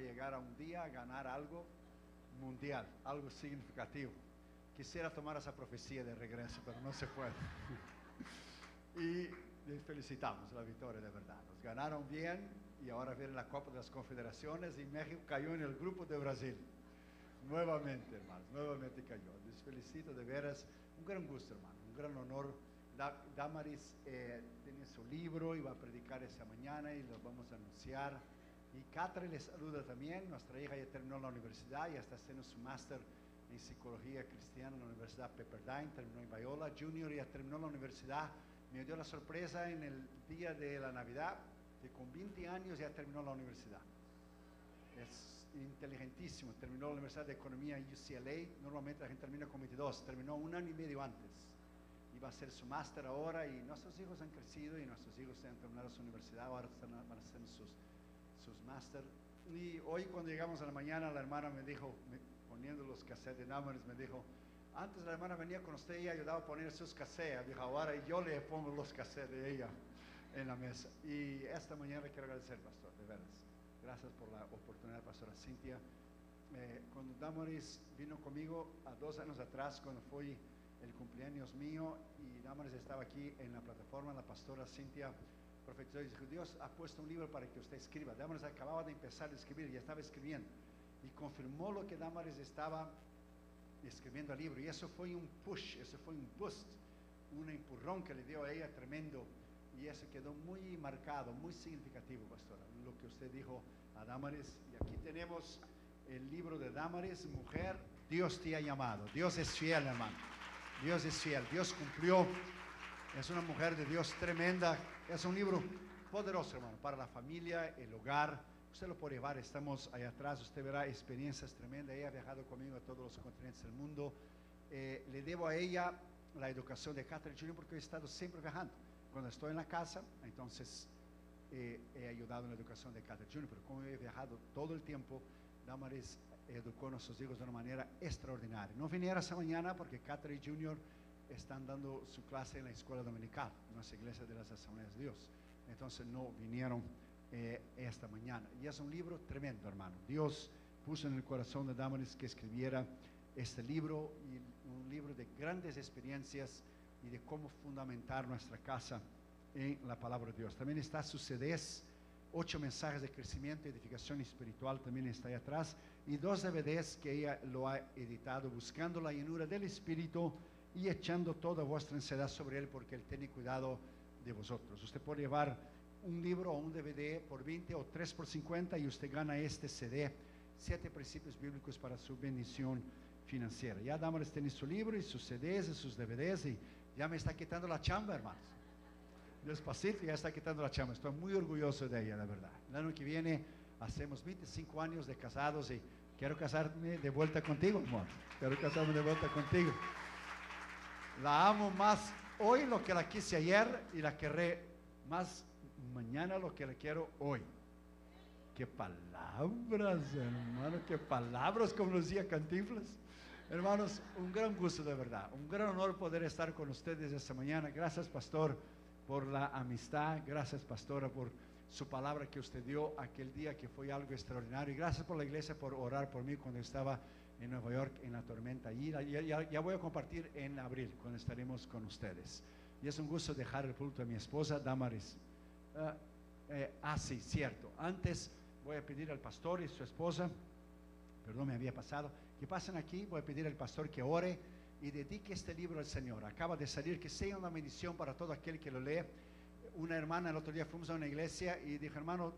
llegar a un día a ganar algo mundial, algo significativo. Quisiera tomar esa profecía de regreso, pero no se puede. y les felicitamos la victoria de verdad. Nos ganaron bien y ahora viene la Copa de las Confederaciones y México cayó en el grupo de Brasil. Nuevamente, hermanos, nuevamente cayó. Les felicito de veras. Un gran gusto, hermano, un gran honor. Damaris eh, tiene su libro y va a predicar esa mañana y lo vamos a anunciar. Y Catherine les saluda también. Nuestra hija ya terminó la universidad, ya está haciendo su máster en psicología cristiana en la Universidad Pepperdine, terminó en Biola. Junior ya terminó la universidad. Me dio la sorpresa en el día de la Navidad que con 20 años ya terminó la universidad. Es inteligentísimo. Terminó la Universidad de Economía en UCLA. Normalmente la gente termina con 22. Terminó un año y medio antes. Iba a hacer su máster ahora y nuestros hijos han crecido y nuestros hijos han terminado su universidad. Ahora van a hacer sus, sus máster. Y hoy cuando llegamos a la mañana, la hermana me dijo, poniendo los cassettes de Námeres, me dijo, antes la hermana venía con usted y ayudaba a poner sus cassettes. Dijo, ahora yo le pongo los cassettes de ella en la mesa. Y esta mañana quiero agradecer, pastor, de veras. Gracias por la oportunidad, pastora Cintia. Eh, cuando Damaris vino conmigo a dos años atrás, cuando fue el cumpleaños mío, y Damaris estaba aquí en la plataforma, la pastora Cintia profetizó y dijo, Dios ha puesto un libro para que usted escriba. Damaris acababa de empezar a escribir, ya estaba escribiendo. Y confirmó lo que Damaris estaba escribiendo el libro. Y eso fue un push, eso fue un boost, un empurrón que le dio a ella tremendo y eso quedó muy marcado, muy significativo, pastora, lo que usted dijo a Damaris. Y aquí tenemos el libro de Damaris, mujer, Dios te ha llamado. Dios es fiel, hermano. Dios es fiel. Dios cumplió. Es una mujer de Dios tremenda. Es un libro poderoso, hermano, para la familia, el hogar. Usted lo puede llevar, estamos allá atrás, usted verá experiencias tremendas. Ella ha viajado conmigo a todos los continentes del mundo. Eh, le debo a ella la educación de Catherine Jr. porque he estado siempre viajando cuando estoy en la casa, entonces eh, he ayudado en la educación de Catherine Junior, pero como he viajado todo el tiempo, Damaris educó a nuestros hijos de una manera extraordinaria. No viniera esta mañana porque Catherine Junior están dando su clase en la escuela dominical, en las iglesias de las Asambleas de Dios. Entonces no vinieron eh, esta mañana. Y es un libro tremendo, hermano. Dios puso en el corazón de Damaris que escribiera este libro, y un libro de grandes experiencias y de cómo fundamentar nuestra casa en la palabra de Dios. También está su CDs, ocho mensajes de crecimiento y edificación espiritual también está ahí atrás y dos DVDs que ella lo ha editado buscando la llenura del Espíritu y echando toda vuestra ansiedad sobre él porque él tiene cuidado de vosotros. Usted puede llevar un libro o un DVD por 20 o 3 por 50 y usted gana este CD, siete principios bíblicos para su bendición financiera. Ya Damaris tiene su libro y sus CDs y sus DVDs y ya me está quitando la chamba, hermanos. Despacito ya está quitando la chamba. Estoy muy orgulloso de ella, la verdad. El año que viene hacemos 25 años de casados y quiero casarme de vuelta contigo, amor. Quiero casarme de vuelta contigo. La amo más hoy lo que la quise ayer y la querré más mañana lo que la quiero hoy. Qué palabras, hermano, qué palabras, como decía Cantinflas. Hermanos, un gran gusto de verdad, un gran honor poder estar con ustedes esta mañana. Gracias, pastor, por la amistad. Gracias, pastora, por su palabra que usted dio aquel día que fue algo extraordinario. Y gracias por la iglesia por orar por mí cuando estaba en Nueva York en la tormenta. Y ya, voy a compartir en abril cuando estaremos con ustedes. Y es un gusto dejar el culto a mi esposa, Damaris. ah, eh, ah sí, cierto. Antes voy a pedir al pastor y su esposa, perdón, me había pasado que pasen aquí, voy a pedir al pastor que ore y dedique este libro al Señor. Acaba de salir, que sea una bendición para todo aquel que lo lee. Una hermana el otro día fuimos a una iglesia y dijo, hermano,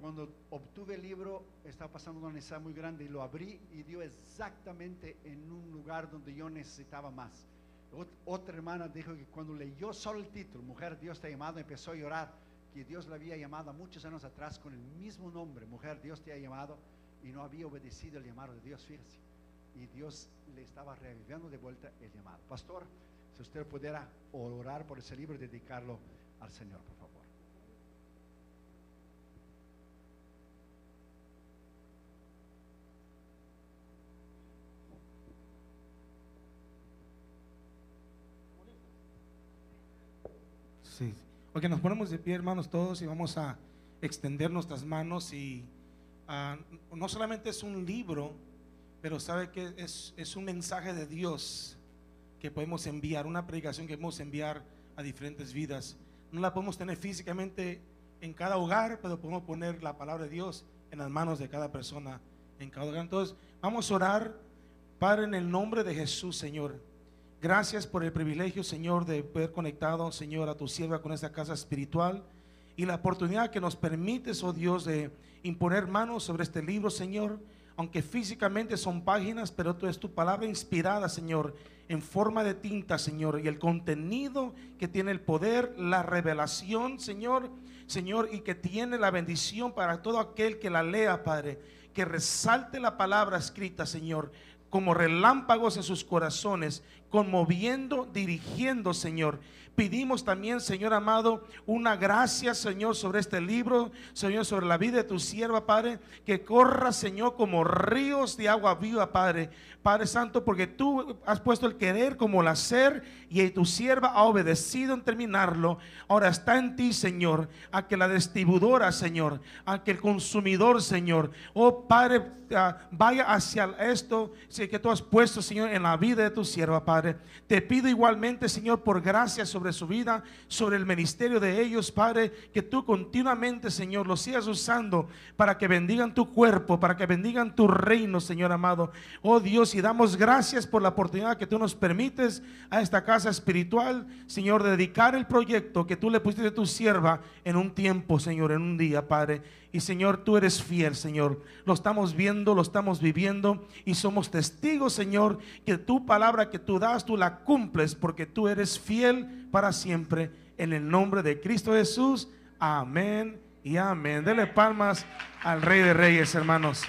cuando obtuve el libro, estaba pasando una necesidad muy grande y lo abrí y dio exactamente en un lugar donde yo necesitaba más. Otra hermana dijo que cuando leyó solo el título, Mujer, Dios te ha llamado, empezó a llorar, que Dios la había llamado muchos años atrás con el mismo nombre, Mujer, Dios te ha llamado y no había obedecido el llamado de Dios, fíjese. Y Dios le estaba reviviendo de vuelta el llamado. Pastor, si usted pudiera orar por ese libro y dedicarlo al Señor, por favor. Sí. Ok, nos ponemos de pie, hermanos, todos, y vamos a extender nuestras manos y ah, no solamente es un libro, pero sabe que es, es un mensaje de Dios que podemos enviar, una predicación que podemos enviar a diferentes vidas. No la podemos tener físicamente en cada hogar, pero podemos poner la palabra de Dios en las manos de cada persona en cada hogar. Entonces, vamos a orar, Padre, en el nombre de Jesús, Señor. Gracias por el privilegio, Señor, de haber conectado, Señor, a tu sierva con esta casa espiritual y la oportunidad que nos permites, oh Dios, de imponer manos sobre este libro, Señor. Aunque físicamente son páginas, pero tú es tu palabra inspirada, Señor, en forma de tinta, Señor, y el contenido que tiene el poder, la revelación, Señor, Señor, y que tiene la bendición para todo aquel que la lea, Padre, que resalte la palabra escrita, Señor, como relámpagos en sus corazones, conmoviendo, dirigiendo, Señor. Pedimos también, Señor amado, una gracia, Señor, sobre este libro, Señor, sobre la vida de tu sierva, Padre, que corra, Señor, como ríos de agua viva, Padre. Padre Santo, porque tú has puesto el querer como el hacer y tu sierva ha obedecido en terminarlo. Ahora está en ti, Señor, a que la distribuidora, Señor, a que el consumidor, Señor, oh Padre, ah, vaya hacia esto que tú has puesto, Señor, en la vida de tu sierva, Padre. Te pido igualmente, Señor, por gracia sobre su vida, sobre el ministerio de ellos, Padre, que tú continuamente, Señor, los sigas usando para que bendigan tu cuerpo, para que bendigan tu reino, Señor amado. Oh Dios, y damos gracias por la oportunidad que tú nos permites a esta casa espiritual, Señor, dedicar el proyecto que tú le pusiste a tu sierva en un tiempo, Señor, en un día, Padre. Y Señor, tú eres fiel, Señor. Lo estamos viendo, lo estamos viviendo y somos testigos, Señor, que tu palabra que tú das, tú la cumples porque tú eres fiel para siempre. En el nombre de Cristo Jesús. Amén y amén. Dele palmas al Rey de Reyes, hermanos.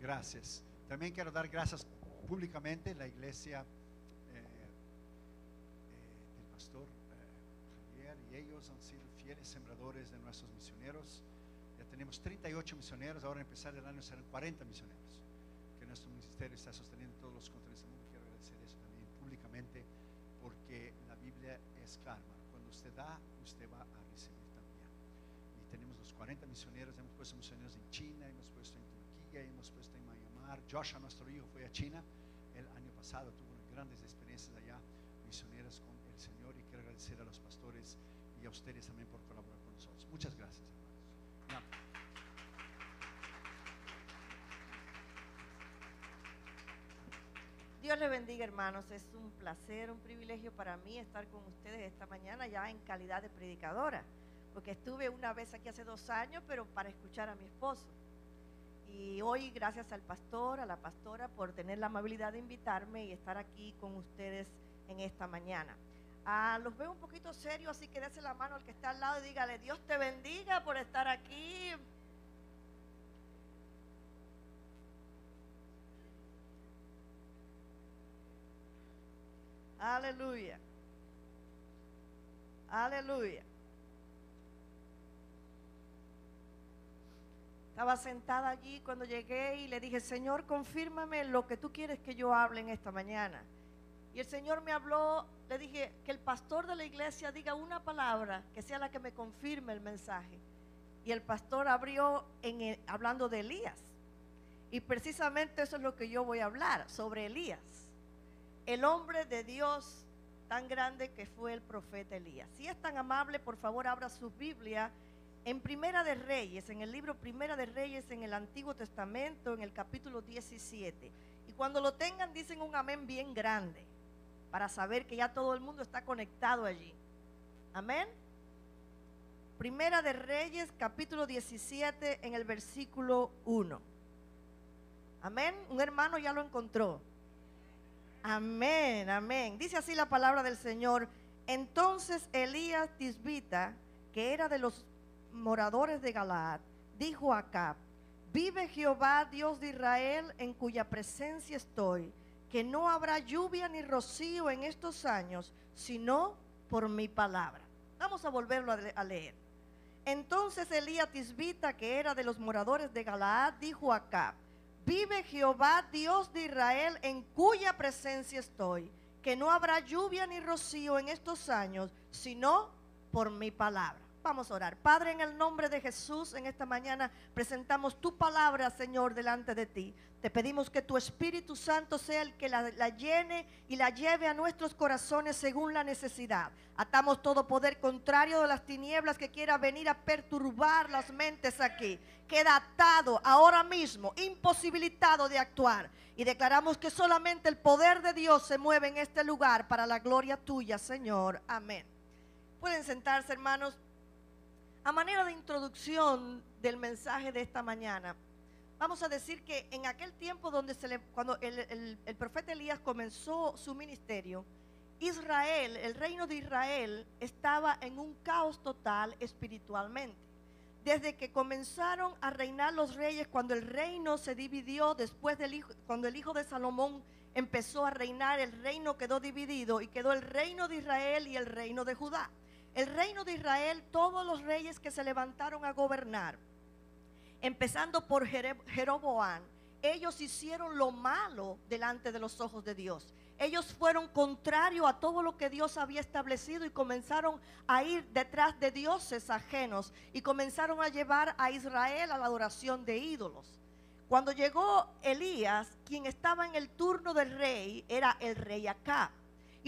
Gracias. También quiero dar gracias públicamente a la iglesia Ya tenemos 38 misioneros, ahora a empezar el año serán 40 misioneros que nuestro ministerio está sosteniendo en todos los continentes del mundo. Quiero agradecer eso también públicamente porque la Biblia es clara. Cuando usted da, usted va a recibir también. Y tenemos los 40 misioneros, hemos puesto misioneros en China, hemos puesto en Turquía, hemos puesto en Myanmar. Joshua, nuestro hijo, fue a China el año pasado, tuvo grandes experiencias allá, misioneras con el Señor. Y quiero agradecer a los pastores y a ustedes también por colaborar con nosotros. Muchas gracias, hermanos. Ya. Dios le bendiga, hermanos. Es un placer, un privilegio para mí estar con ustedes esta mañana ya en calidad de predicadora, porque estuve una vez aquí hace dos años, pero para escuchar a mi esposo. Y hoy, gracias al pastor, a la pastora, por tener la amabilidad de invitarme y estar aquí con ustedes en esta mañana. Ah, los veo un poquito serios, así que dése la mano al que está al lado y dígale, Dios te bendiga por estar aquí. Aleluya. Aleluya. Estaba sentada allí cuando llegué y le dije, Señor, confírmame lo que tú quieres que yo hable en esta mañana. Y el Señor me habló, le dije, que el pastor de la iglesia diga una palabra que sea la que me confirme el mensaje. Y el pastor abrió hablando de Elías. Y precisamente eso es lo que yo voy a hablar, sobre Elías el hombre de Dios tan grande que fue el profeta Elías. Si es tan amable, por favor, abra su Biblia en Primera de Reyes, en el libro Primera de Reyes, en el Antiguo Testamento, en el capítulo 17. Y cuando lo tengan, dicen un amén bien grande, para saber que ya todo el mundo está conectado allí. Amén. Primera de Reyes, capítulo 17, en el versículo 1. Amén. Un hermano ya lo encontró. Amén, amén. Dice así la palabra del Señor. Entonces Elías Tisbita, que era de los moradores de Galaad, dijo a Acab, vive Jehová Dios de Israel en cuya presencia estoy, que no habrá lluvia ni rocío en estos años, sino por mi palabra. Vamos a volverlo a le- a leer. Entonces Elías Tisbita, que era de los moradores de Galaad, dijo a Acab, Vive Jehová Dios de Israel en cuya presencia estoy, que no habrá lluvia ni rocío en estos años, sino por mi palabra. Vamos a orar. Padre, en el nombre de Jesús, en esta mañana presentamos tu palabra, Señor, delante de ti. Te pedimos que tu Espíritu Santo sea el que la, llene y la lleve a nuestros corazones según la necesidad. Atamos todo poder contrario de las tinieblas que quiera venir a perturbar las mentes aquí. Queda atado ahora mismo, imposibilitado de actuar. Y declaramos que solamente el poder de Dios se mueve en este lugar para la gloria tuya, Señor. Amén. Pueden sentarse, hermanos. A manera de introducción del mensaje de esta mañana, vamos a decir que en aquel tiempo donde cuando el, profeta Elías comenzó su ministerio, Israel, el reino de Israel, estaba en un caos total espiritualmente. Desde que comenzaron a reinar los reyes, cuando el reino se dividió, después del hijo, cuando el hijo de Salomón empezó a reinar, el reino quedó dividido y quedó el reino de Israel y el reino de Judá. El reino de Israel, todos los reyes que se levantaron a gobernar, empezando por Jeroboam, ellos hicieron lo malo delante de los ojos de Dios. Ellos fueron contrario a todo lo que Dios había establecido y comenzaron a ir detrás de dioses ajenos y comenzaron a llevar a Israel a la adoración de ídolos. Cuando llegó Elías, quien estaba en el turno del rey, era el rey Acab.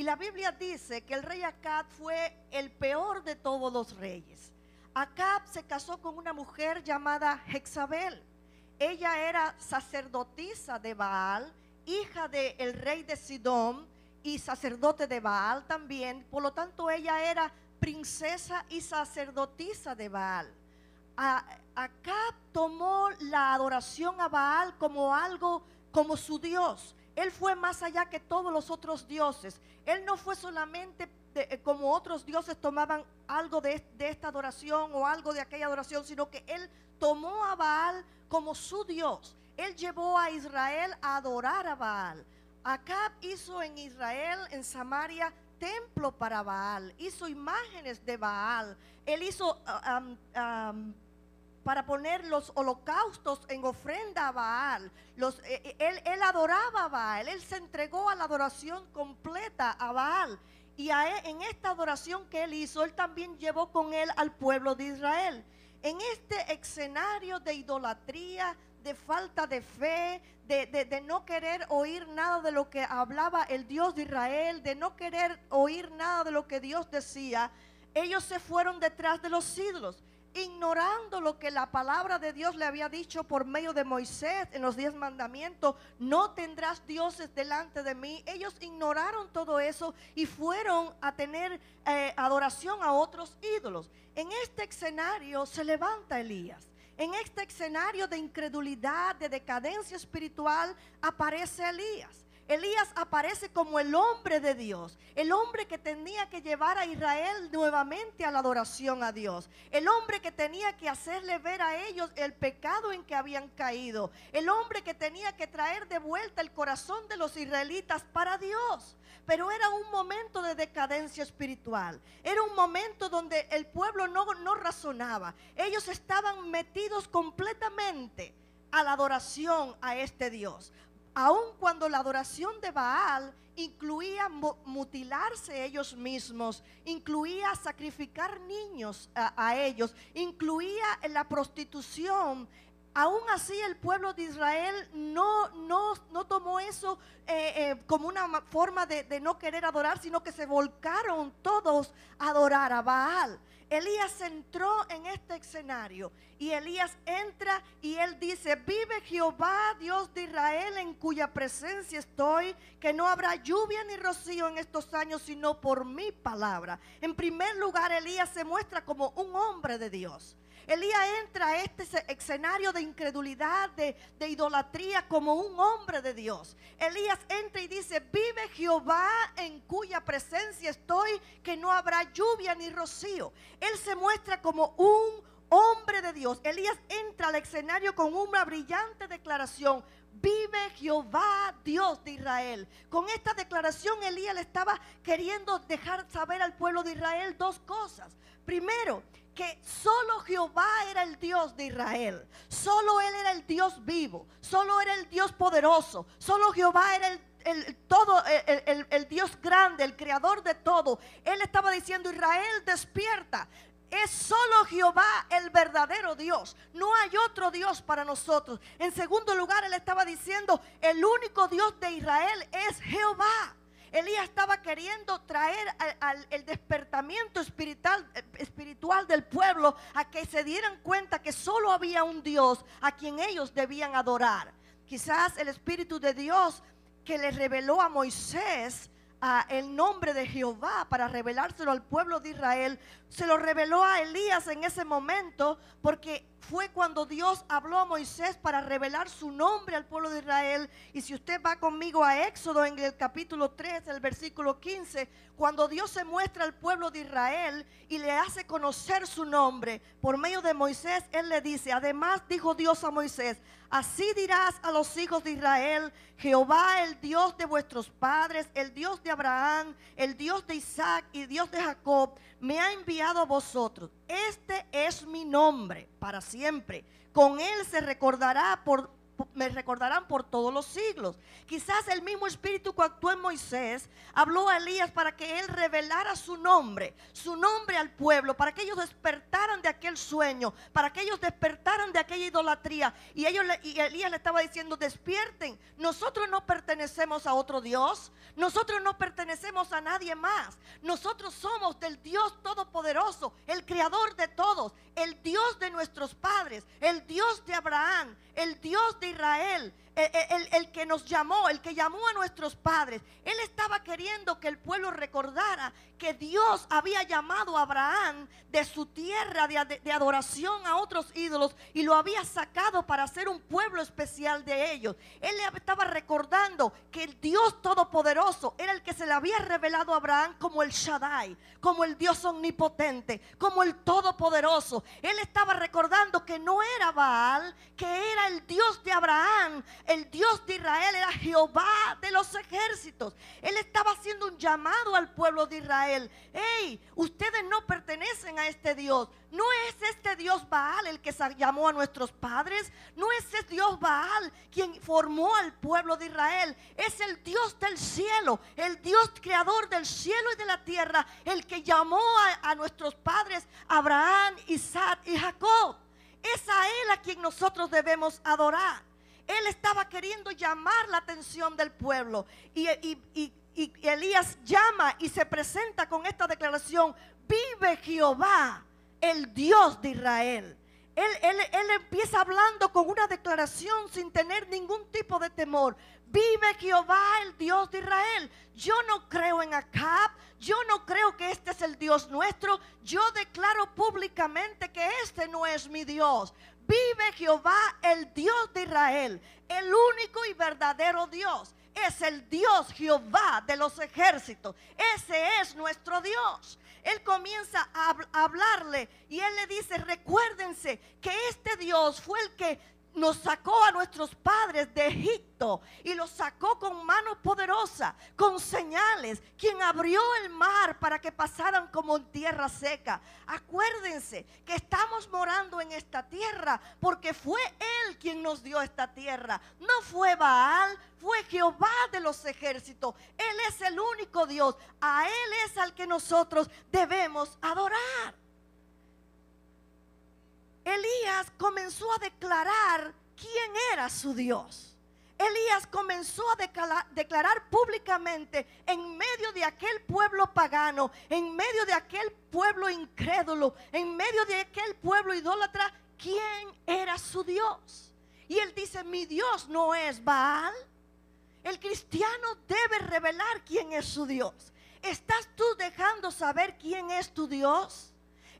Y la Biblia dice que el rey Acab fue el peor de todos los reyes. Acab se casó con una mujer llamada Jezabel. Ella era sacerdotisa de Baal, hija del rey de Sidón y sacerdote de Baal también. Por lo tanto, ella era princesa y sacerdotisa de Baal. Acab tomó la adoración a Baal como algo, como su Dios. Él fue más allá que todos los otros dioses. Él no fue solamente de, eh, como otros dioses tomaban algo de, esta adoración o algo de aquella adoración, sino que él tomó a Baal como su Dios. Él llevó a Israel a adorar a Baal. Acab hizo en Israel, en Samaria, templo para Baal. Hizo imágenes de Baal. Él hizo um, para poner los holocaustos en ofrenda a Baal. Los, eh, él, él, adoraba a Baal, él se entregó a la adoración completa a Baal. Y él, en esta adoración que él hizo, él también llevó con él al pueblo de Israel. En este escenario de idolatría, de falta de fe, de, de, no querer oír nada de lo que hablaba el Dios de Israel, de no querer oír nada de lo que Dios decía, ellos se fueron detrás de los ídolos ignorando lo que la palabra de Dios le había dicho por medio de Moisés en los diez mandamientos, no tendrás dioses delante de mí. Ellos ignoraron todo eso y fueron a tener eh, adoración a otros ídolos. En este escenario se levanta Elías. En este escenario de incredulidad, de decadencia espiritual, aparece Elías. Elías aparece como el hombre de Dios, el hombre que tenía que llevar a Israel nuevamente a la adoración a Dios, el hombre que tenía que hacerle ver a ellos el pecado en que habían caído, el hombre que tenía que traer de vuelta el corazón de los israelitas para Dios. Pero era un momento de decadencia espiritual, era un momento donde el pueblo no, no razonaba, ellos estaban metidos completamente a la adoración a este Dios aun cuando la adoración de Baal incluía mutilarse ellos mismos, incluía sacrificar niños a, ellos, incluía la prostitución, Aún así el pueblo de Israel no, no, no tomó eso eh, eh, como una forma de, no querer adorar, sino que se volcaron todos a adorar a Baal. Elías entró en este escenario y Elías entra y él dice, vive Jehová, Dios de Israel, en cuya presencia estoy, que no habrá lluvia ni rocío en estos años, sino por mi palabra. En primer lugar, Elías se muestra como un hombre de Dios. Elías entra a este escenario de incredulidad, de, idolatría, como un hombre de Dios. Elías entra y dice, vive Jehová en cuya presencia estoy, que no habrá lluvia ni rocío. Él se muestra como un hombre de Dios. Elías entra al escenario con una brillante declaración. Vive Jehová, Dios de Israel. Con esta declaración Elías le estaba queriendo dejar saber al pueblo de Israel dos cosas. Primero, que solo Jehová era el Dios de Israel. Solo Él era el Dios vivo. Solo era el Dios poderoso. Solo Jehová era el el- todo, el, el- el Dios grande, el creador de todo. Él estaba diciendo, Israel, despierta. Es solo Jehová el verdadero Dios. No hay otro Dios para nosotros. En segundo lugar, él estaba diciendo, el único Dios de Israel es Jehová. Elías estaba queriendo traer al, el despertamiento espiritual, eh, espiritual del pueblo a que se dieran cuenta que solo había un Dios a quien ellos debían adorar. Quizás el Espíritu de Dios que le reveló a Moisés el nombre de Jehová para revelárselo al pueblo de Israel, se lo reveló a Elías en ese momento porque fue cuando Dios habló a Moisés para revelar su nombre al pueblo de Israel. Y si usted va conmigo a Éxodo en el capítulo 3, el versículo 15, cuando Dios se muestra al pueblo de Israel y le hace conocer su nombre por medio de Moisés, Él le dice, además dijo Dios a Moisés, así dirás a los hijos de Israel, Jehová el Dios de vuestros padres, el Dios de Abraham, el Dios de Isaac y Dios de Jacob, me ha enviado a vosotros. Este es mi nombre para siempre. Con él se recordará por me recordarán por todos los siglos. Quizás el mismo espíritu que actuó en Moisés habló a Elías para que él revelara su nombre, su nombre al pueblo, para que ellos despertaran de aquel sueño, para que ellos despertaran de aquella idolatría. Y ellos y Elías le estaba diciendo, despierten, nosotros no pertenecemos a otro Dios, nosotros no pertenecemos a nadie más. Nosotros somos del Dios todopoderoso, el creador de todos, el Dios de nuestros padres, el Dios de Abraham, el Dios de Israel, el, que nos llamó, el que llamó a nuestros padres. Él estaba queriendo que el pueblo recordara que Dios había llamado a Abraham de su tierra de adoración a otros ídolos y lo había sacado para ser un pueblo especial de ellos. Él le estaba recordando que el Dios todopoderoso era el que se le había revelado a Abraham como el Shaddai, como el Dios omnipotente, como el todopoderoso. Él estaba recordando que no era Baal, que era el Dios de Abraham, el Dios de Israel, era Jehová de los ejércitos. Él estaba haciendo un llamado al pueblo de Israel. Hey, ustedes no pertenecen a este Dios. No es este Dios Baal el que llamó a nuestros padres. No es ese Dios Baal quien formó al pueblo de Israel. Es el Dios del cielo, el Dios creador del cielo y de la tierra, el que llamó a, a nuestros padres Abraham, Isaac y Jacob. Es a Él a quien nosotros debemos adorar. Él estaba queriendo llamar la atención del pueblo. Y, Elías llama y se presenta con esta declaración, vive Jehová, el Dios de Israel. Él, él- él empieza hablando con una declaración sin tener ningún tipo de temor. Vive Jehová, el Dios de Israel. Yo no creo en Acab. Yo no creo que este es el Dios nuestro. Yo declaro públicamente que este no es mi Dios. Vive Jehová, el Dios de Israel, el único y verdadero Dios. Es el Dios Jehová de los ejércitos. Ese es nuestro Dios. Él comienza a hab- a hablarle y él le dice, recuérdense que este Dios fue el que nos sacó a nuestros padres de Egipto y los sacó con mano poderosa, con señales, quien abrió el mar para que pasaran como en tierra seca. Acuérdense que estamos morando en esta tierra porque fue Él quien nos dio esta tierra. No fue Baal, fue Jehová de los ejércitos. Él es el único Dios. A Él es al que nosotros debemos adorar. Elías comenzó a declarar quién era su Dios. Elías comenzó a declara- declarar públicamente en medio de aquel pueblo pagano, en medio de aquel pueblo incrédulo, en medio de aquel pueblo idólatra, quién era su Dios. Y él dice, mi Dios no es Baal. El cristiano debe revelar quién es su Dios. ¿Estás tú dejando saber quién es tu Dios?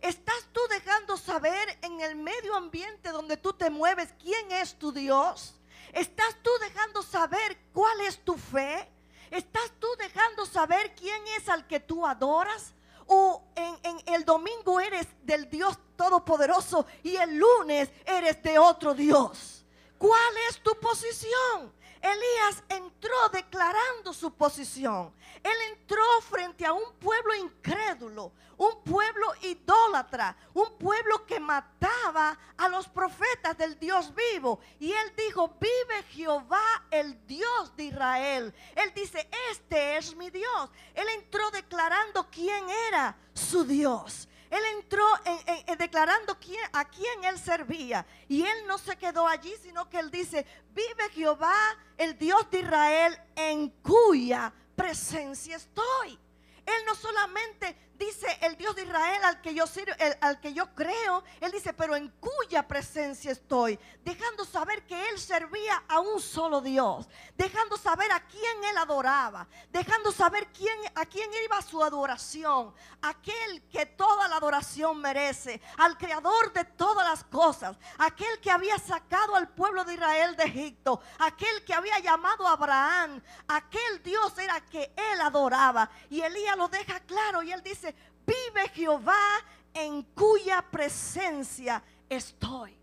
¿Estás tú dejando saber en el medio ambiente donde tú te mueves quién es tu Dios? ¿Estás tú dejando saber cuál es tu fe? ¿Estás tú dejando saber quién es al que tú adoras? ¿O en, en el domingo eres del Dios Todopoderoso y el lunes eres de otro Dios? ¿Cuál es tu posición? Elías entró declarando su posición. Él entró frente a un pueblo incrédulo, un pueblo idólatra, un pueblo que mataba a los profetas del Dios vivo. Y él dijo, vive Jehová, el Dios de Israel. Él dice, este es mi Dios. Él entró declarando quién era su Dios. Él entró en, declarando a quién él servía. Y él no se quedó allí, sino que él dice, vive Jehová, el Dios de Israel, en cuya presencia estoy. Él no solamente dice el Dios de Israel al que yo sirvo, al que yo creo, él dice, pero en cuya presencia estoy, dejando saber que él servía a un solo Dios, dejando saber a quién él adoraba, dejando saber quién a quién iba su adoración, aquel que toda la adoración merece, al creador de todas las cosas, aquel que había sacado al pueblo de Israel de Egipto, aquel que había llamado a Abraham, aquel Dios era que él adoraba y Elías lo deja claro y él dice vive Jehová en cuya presencia estoy.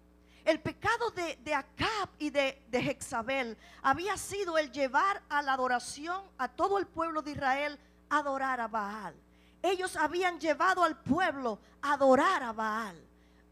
El pecado de, Acab y de, de había sido el llevar a la adoración a todo el pueblo de Israel a adorar a Baal. Ellos habían llevado al pueblo a adorar a Baal.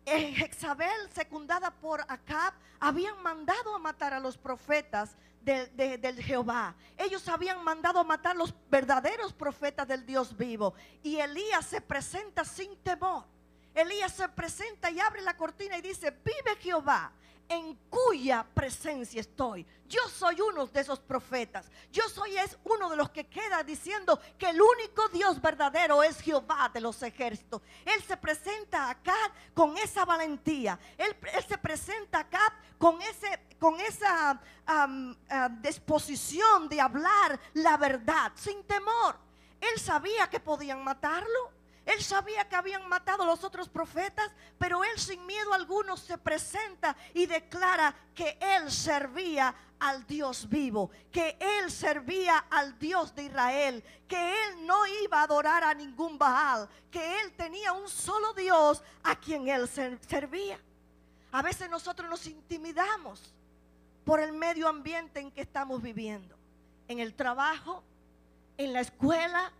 Jezabel, secundada por Acab, habían mandado a matar a los profetas del Jehová. Ellos habían mandado a matar los verdaderos profetas del Dios vivo. Y Elías se presenta sin temor. Elías se presenta y abre la cortina y dice, vive Jehová en cuya presencia estoy. Yo soy uno de esos profetas. Yo soy es uno de los que queda diciendo que el único Dios verdadero es Jehová de los ejércitos. Él se presenta acá con esa valentía. Él, se presenta acá con, ese, con esa disposición de hablar la verdad sin temor. Él sabía que podían matarlo. Él sabía que habían matado a los otros profetas, pero él sin miedo alguno se presenta y declara que él servía al Dios vivo, que él servía al Dios de Israel, que él no iba a adorar a ningún Baal, que él tenía un solo Dios a quien él servía. A veces nosotros nos intimidamos por el medio ambiente en que estamos viviendo, en el trabajo, en la escuela,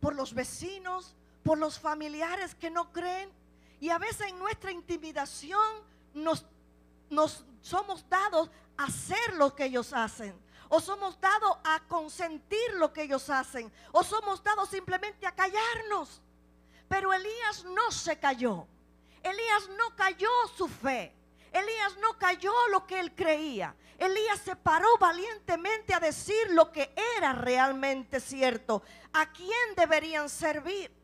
por los vecinos, por los familiares que no creen. Y a veces en nuestra intimidación nos, nos somos dados a hacer lo que ellos hacen. O somos dados a consentir lo que ellos hacen. O somos dados simplemente a callarnos. Pero Elías no se cayó. Elías no cayó su fe. Elías no cayó lo que él creía. Elías se paró valientemente a decir lo que era realmente cierto. ¿A quién deberían servir?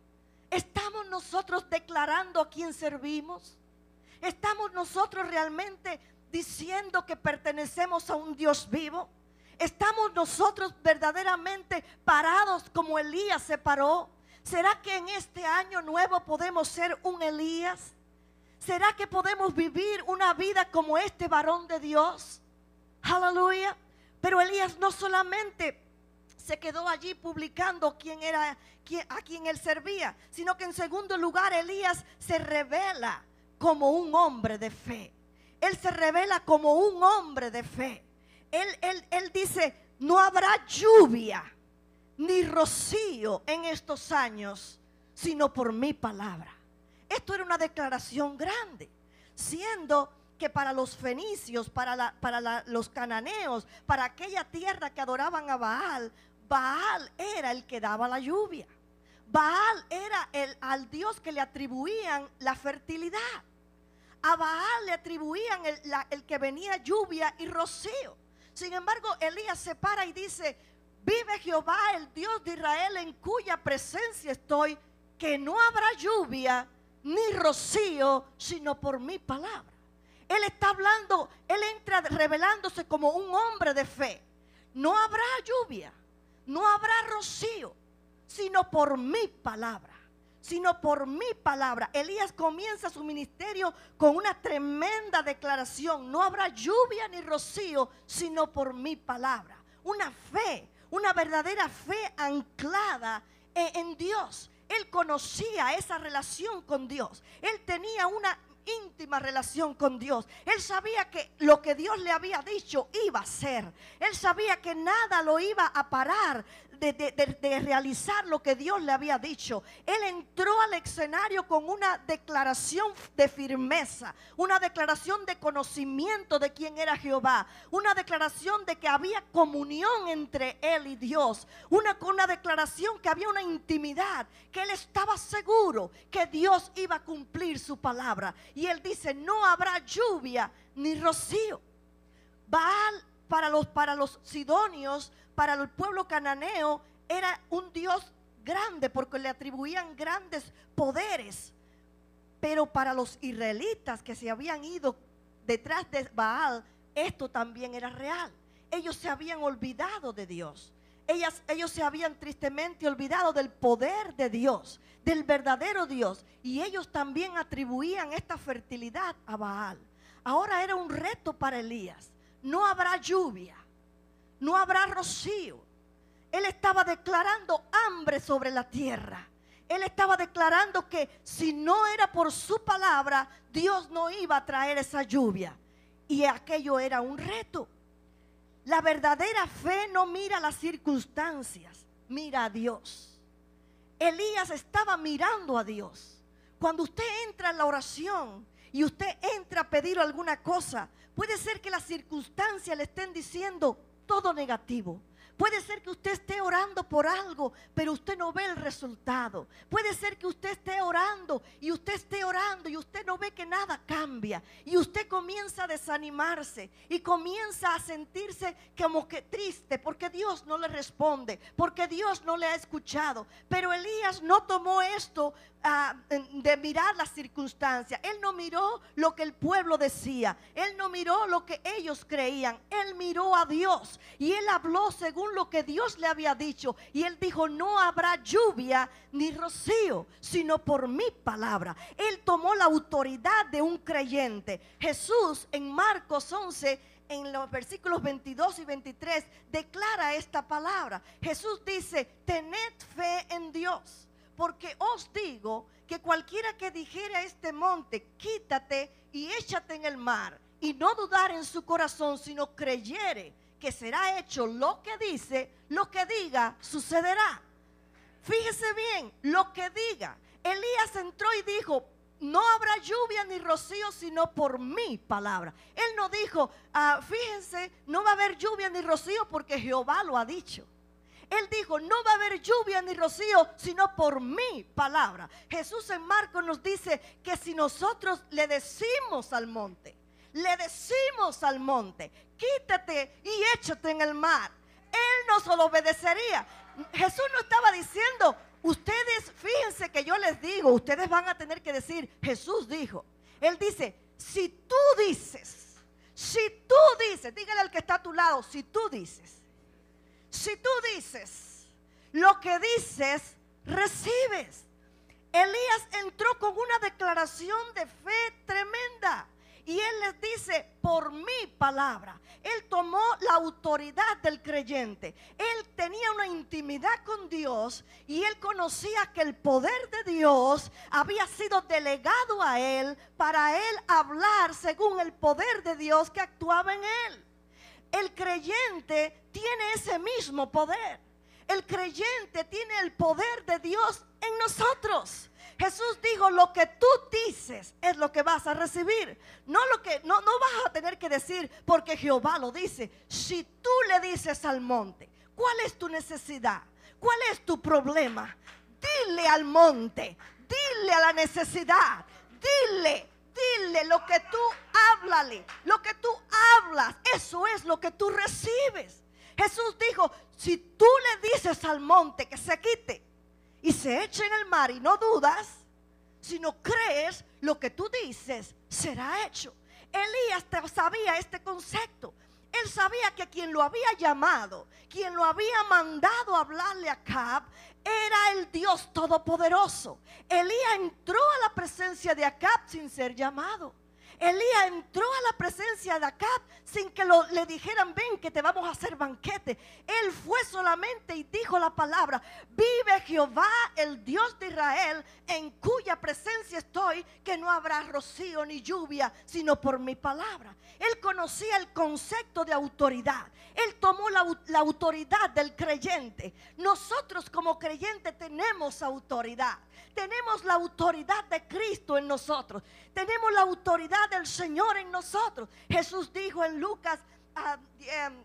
¿Estamos nosotros declarando a quién servimos? ¿Estamos nosotros realmente diciendo que pertenecemos a un Dios vivo? ¿Estamos nosotros verdaderamente parados como Elías se paró? ¿Será que en este año nuevo podemos ser un Elías? ¿Será que podemos vivir una vida como este varón de Dios? Aleluya. Pero Elías no solamente se quedó allí publicando quién era a quien él servía, sino que en segundo lugar Elías se revela como un hombre de fe. Él se revela como un hombre de fe. Él, él, él dice, no habrá lluvia ni rocío en estos años, sino por mi palabra. Esto era una declaración grande, siendo que para los fenicios, para, para los cananeos, para aquella tierra que adoraban a Baal, Baal era el que daba la lluvia. Baal era el, al Dios que le atribuían la fertilidad. A Baal le atribuían el, el que venía lluvia y rocío. Sin embargo, Elías se para y dice, vive Jehová, el Dios de Israel, en cuya presencia estoy, que no habrá lluvia ni rocío, sino por mi palabra. Él está hablando, él entra revelándose como un hombre de fe. No habrá lluvia, no habrá rocío, sino por mi palabra. Sino por mi palabra. Elías comienza su ministerio con una tremenda declaración. No habrá lluvia ni rocío, sino por mi palabra. Una fe, una verdadera fe anclada en, Dios. Él conocía esa relación con Dios. Él tenía una, íntima relación con Dios. Él sabía que lo que Dios le había dicho iba a ser. Él sabía que nada lo iba a parar de, realizar lo que Dios le había dicho. Él entró al escenario con una declaración de firmeza, una declaración de conocimiento de quién era Jehová, una declaración de que había comunión entre él y Dios, una, una declaración que había una intimidad, que él estaba seguro que Dios iba a cumplir su palabra. Y él dice, no habrá lluvia ni rocío. Baal para los, para los sidonios, para el pueblo cananeo, era un Dios grande porque le atribuían grandes poderes. Pero para los israelitas que se habían ido detrás de Baal, esto también era real. Ellos se habían olvidado de Dios. Ellas, ellos se habían tristemente olvidado del poder de Dios, del verdadero Dios. Y ellos también atribuían esta fertilidad a Baal. Ahora era un reto para Elías. No habrá lluvia, no habrá rocío. Él estaba declarando hambre sobre la tierra. Él estaba declarando que si no era por su palabra, Dios no iba a traer esa lluvia. Y aquello era un reto. La verdadera fe no mira las circunstancias, mira a Dios. Elías estaba mirando a Dios. Cuando usted entra en la oración y usted entra a pedir alguna cosa, puede ser que las circunstancias le estén diciendo todo negativo. Puede ser que usted esté orando por algo, pero usted no ve el resultado. Puede ser que usted esté orando y usted esté orando y usted no ve que nada cambia. Y usted comienza a desanimarse y comienza a sentirse como que triste porque Dios no le responde, porque Dios no le ha escuchado. Pero Elías no tomó esto ah, de mirar las circunstancias. Él no miró lo que el pueblo decía. Él no miró lo que ellos creían. Él miró a Dios y él habló según lo que Dios le había dicho. Y él dijo, no habrá lluvia ni rocío, sino por mi palabra. Él tomó la autoridad de un creyente. Jesús en Marcos 11 en los versículos 22 y 23 declara esta palabra. Jesús dice, tened fe en Dios, porque os digo que cualquiera que dijere a este monte, quítate y échate en el mar, y no dudar en su corazón, sino creyere que será hecho lo que dice, lo que diga, sucederá. Fíjese bien, lo que diga. Elías entró y dijo, no habrá lluvia ni rocío sino por mi palabra. Él no dijo, ah, fíjense, no va a haber lluvia ni rocío porque Jehová lo ha dicho. Él dijo, no va a haber lluvia ni rocío sino por mi palabra. Jesús en Marcos nos dice que si nosotros le decimos al monte, le decimos al monte, quítate y échate en el mar, Él nos lo obedecería. Jesús no estaba diciendo, ustedes, fíjense que yo les digo, ustedes van a tener que decir, Jesús dijo. Él dice, si tú dices, si tú dices, dígale al que está a tu lado, si tú dices, si tú dices, lo que dices, recibes. Elías entró con una declaración de fe tremenda. Y él les dice, por mi palabra, él tomó la autoridad del creyente. Él tenía una intimidad con Dios y él conocía que el poder de Dios había sido delegado a él para él hablar según el poder de Dios que actuaba en él. El creyente tiene ese mismo poder. El creyente tiene el poder de Dios en nosotros. Jesús dijo, lo que tú dices es lo que vas a recibir. No lo que no no vas a tener que decir porque Jehová lo dice. Si tú le dices al monte, ¿cuál es tu necesidad? ¿Cuál es tu problema? Dile al monte, dile a la necesidad, dile, dile lo que tú háblale, lo que tú hablas, eso es lo que tú recibes. Jesús dijo, si tú le dices al monte que se quite y se eche en el mar y no dudas, sino crees lo que tú dices, será hecho. Elías sabía este concepto. Él sabía que quien lo había llamado, quien lo había mandado a hablarle a Acab, era el Dios todopoderoso. Elías entró a la presencia de Acab sin ser llamado. Elías entró a la presencia de Acab sin que lo- le dijeran, ven que te vamos a hacer banquete. Él fue solamente y dijo la palabra, vive Jehová, el Dios de Israel, en cuya presencia estoy, que no habrá rocío ni lluvia, sino por mi palabra. Él conocía el concepto de autoridad. Él tomó la, la autoridad del creyente. Nosotros como creyentes tenemos autoridad. Tenemos la autoridad de Cristo en nosotros. Tenemos la autoridad del Señor en nosotros. Jesús dijo en Lucas em,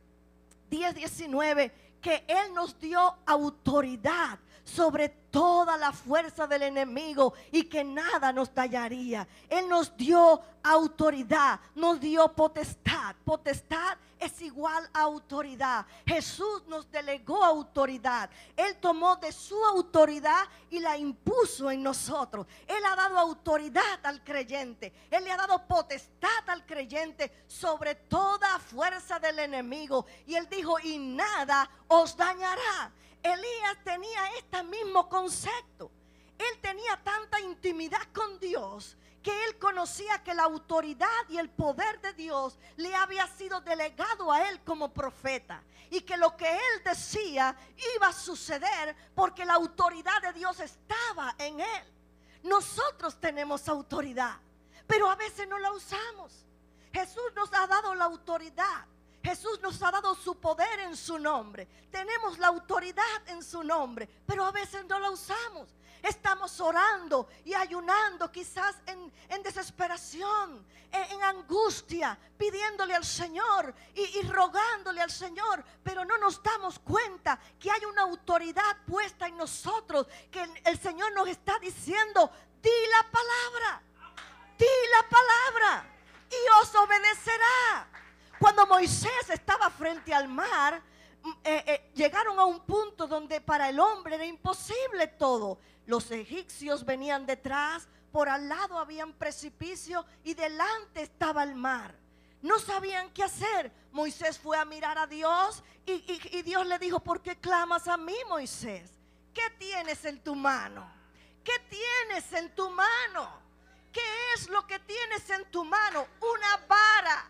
10, 19 que Él nos dio autoridad sobre toda la fuerza del enemigo y que nada nos dañaría. Él nos dio autoridad, nos dio potestad. Potestad es igual a autoridad. Jesús nos delegó autoridad. Él tomó de su autoridad y la impuso en nosotros. Él ha dado autoridad al creyente. Él le ha dado potestad al creyente sobre toda fuerza del enemigo. Y él dijo, y nada os dañará. Elías tenía este mismo concepto. Él tenía tanta intimidad con Dios que él conocía que la autoridad y el poder de Dios le había sido delegado a él como profeta y que lo que él decía iba a suceder porque la autoridad de Dios estaba en él. Nosotros tenemos autoridad, pero a veces no la usamos. Jesús nos ha dado la autoridad. Jesús nos ha dado su poder en su nombre. Tenemos la autoridad en su nombre, pero a veces no la usamos. Estamos orando y ayunando quizás en, en desesperación, en, angustia, pidiéndole al Señor y, rogándole al Señor, pero no nos damos cuenta que hay una autoridad puesta en nosotros, que el Señor nos está diciendo, di la palabra, di la palabra y os obedecerá. Cuando Moisés estaba frente al mar, mm, eh, eh, llegaron a un punto donde para el hombre era imposible todo. Los egipcios venían detrás, por al lado habían precipicio y delante estaba el mar. No sabían qué hacer. Moisés fue a mirar a Dios y, y- y Dios le dijo, ¿por qué clamas a mí, Moisés? ¿Qué tienes en tu mano? ¿Qué tienes en tu mano? ¿Qué es lo que tienes en tu mano? Una vara.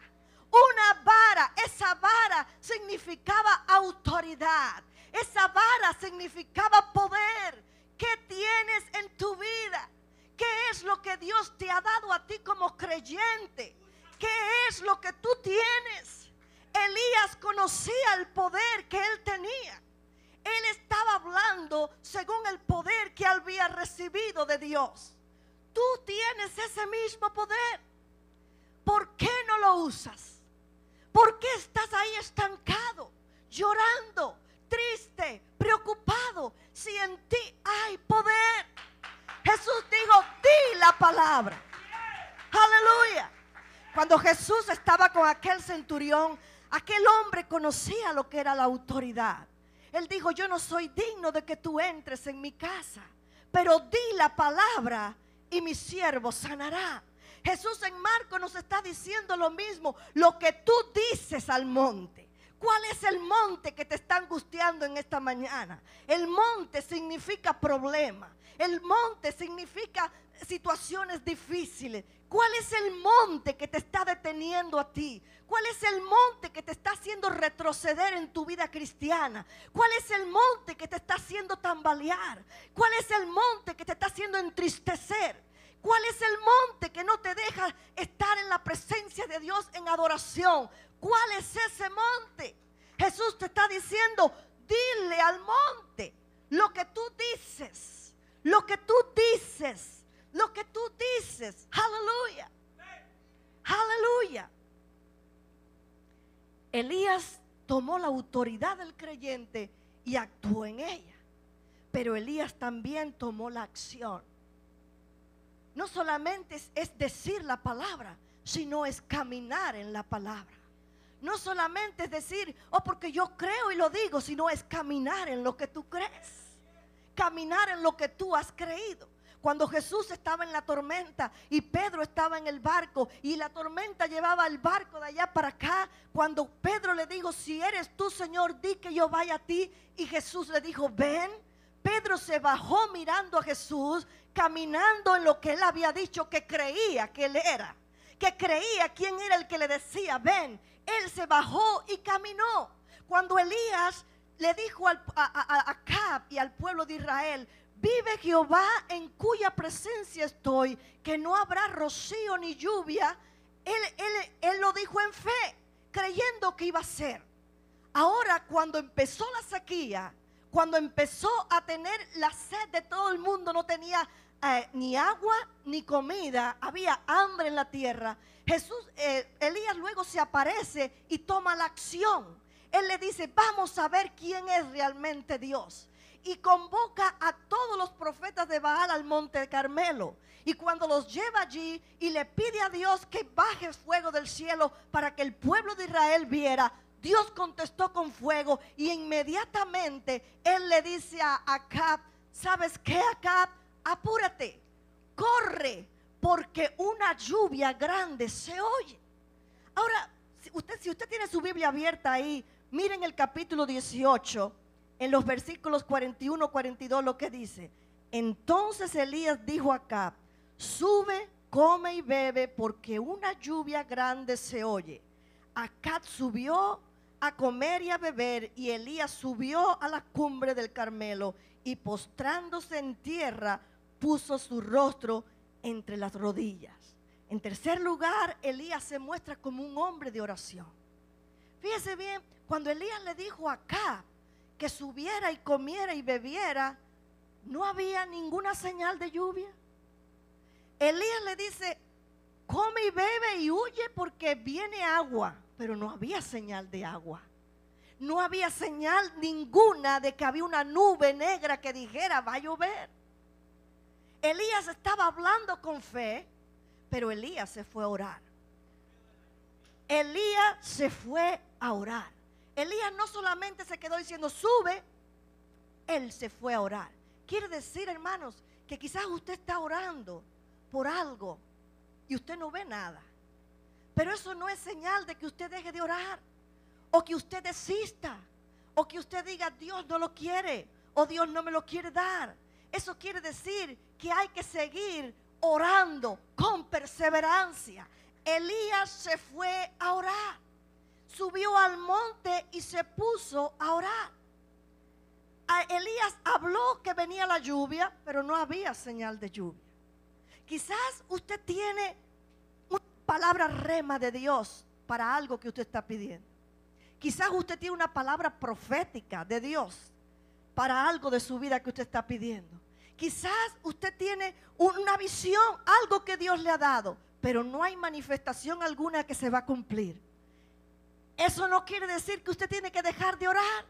Una vara. Esa vara significaba autoridad. Esa vara significaba poder. ¿Qué tienes en tu vida? ¿Qué es lo que Dios te ha dado a ti como creyente? ¿Qué es lo que tú tienes? Elías conocía el poder que él tenía. Él estaba hablando según el poder que había recibido de Dios. Tú tienes ese mismo poder. ¿Por qué no lo usas? ¿Por qué estás ahí estancado, llorando, triste, preocupado, si en ti hay poder? Jesús dijo, di la palabra. Aleluya. Cuando Jesús estaba con aquel centurión, aquel hombre conocía lo que era la autoridad. Él dijo, yo no soy digno de que tú entres en mi casa, pero di la palabra y mi siervo sanará. Jesús en Marco nos está diciendo lo mismo, lo que tú dices al monte. ¿Cuál es el monte que te está angustiando en esta mañana? El monte significa problema. El monte significa situaciones difíciles. ¿Cuál es el monte que te está deteniendo a ti? ¿Cuál es el monte que te está haciendo retroceder en tu vida cristiana? ¿Cuál es el monte que te está haciendo tambalear? ¿Cuál es el monte que te está haciendo entristecer? ¿Cuál es el monte que no te deja estar en la presencia de Dios en adoración? ¿Cuál es ese monte? Jesús te está diciendo, dile al monte lo que tú dices, lo que tú dices, lo que tú dices. Aleluya. Aleluya. Elías tomó la autoridad del creyente y actuó en ella. Pero Elías también tomó la acción. No solamente es, decir la palabra, sino es caminar en la palabra. No solamente es decir, oh, porque yo creo y lo digo, sino es caminar en lo que tú crees. Caminar en lo que tú has creído. Cuando Jesús estaba en la tormenta y Pedro estaba en el barco y la tormenta llevaba el barco de allá para acá, cuando Pedro le dijo, si eres tú, Señor, di que yo vaya a ti. Y Jesús le dijo, ven. Pedro se bajó mirando a Jesús, caminando en lo que él había dicho que creía que él era que creía quién era el que le decía, ven, él se bajó y caminó. Cuando Elías le dijo a, a- a Acab y al pueblo de Israel, vive Jehová en cuya presencia estoy, que no habrá rocío ni lluvia, él, él- él lo dijo en fe, creyendo que iba a ser. Ahora cuando empezó la sequía, cuando empezó a tener la sed de todo el mundo, no tenía eh, ni agua ni comida, había hambre en la tierra. Jesús, eh, Elías luego se aparece y toma la acción. Él le dice, vamos a ver quién es realmente Dios. Y convoca a todos los profetas de Baal al monte Carmelo. Y cuando los lleva allí y le pide a Dios que baje fuego del cielo para que el pueblo de Israel viera, Dios contestó con fuego y inmediatamente él le dice a Acab, ¿sabes qué Acab? Apúrate, corre, porque una lluvia grande se oye. Ahora, si usted, si usted tiene su Biblia abierta ahí, miren el capítulo 18, en los versículos 41, 42, lo que dice. Entonces Elías dijo a Acab, sube, come y bebe, porque una lluvia grande se oye. Acab subió a comer y a beber, y Elías subió a la cumbre del Carmelo, y postrándose en tierra, puso su rostro entre las rodillas. En tercer lugar, Elías se muestra como un hombre de oración. Fíjese bien, cuando Elías le dijo a Acab que subiera y comiera y bebiera, no había ninguna señal de lluvia. Elías le dice, come y bebe y huye porque viene agua, pero no había señal de agua. No había señal ninguna de que había una nube negra que dijera, va a llover. Elías estaba hablando con fe, pero Elías se fue a orar. Elías se fue a orar. Elías no solamente se quedó diciendo, sube, él se fue a orar. Quiere decir, hermanos, que quizás usted está orando por algo y usted no ve nada. Pero eso no es señal de que usted deje de orar o que usted desista o que usted diga Dios no lo quiere o Dios no me lo quiere dar. Eso quiere decir que hay que seguir orando con perseverancia. Elías se fue a orar, subió al monte y se puso a orar. Elías habló que venía la lluvia, pero no había señal de lluvia. Quizás usted tiene palabra rema de Dios para algo que usted está pidiendo. Quizás usted tiene una palabra profética de Dios para algo de su vida que usted está pidiendo. Quizás usted tiene una visión, algo que Dios le ha dado, pero no hay manifestación alguna que se va a cumplir. Eso no quiere decir que usted tiene que dejar de orar.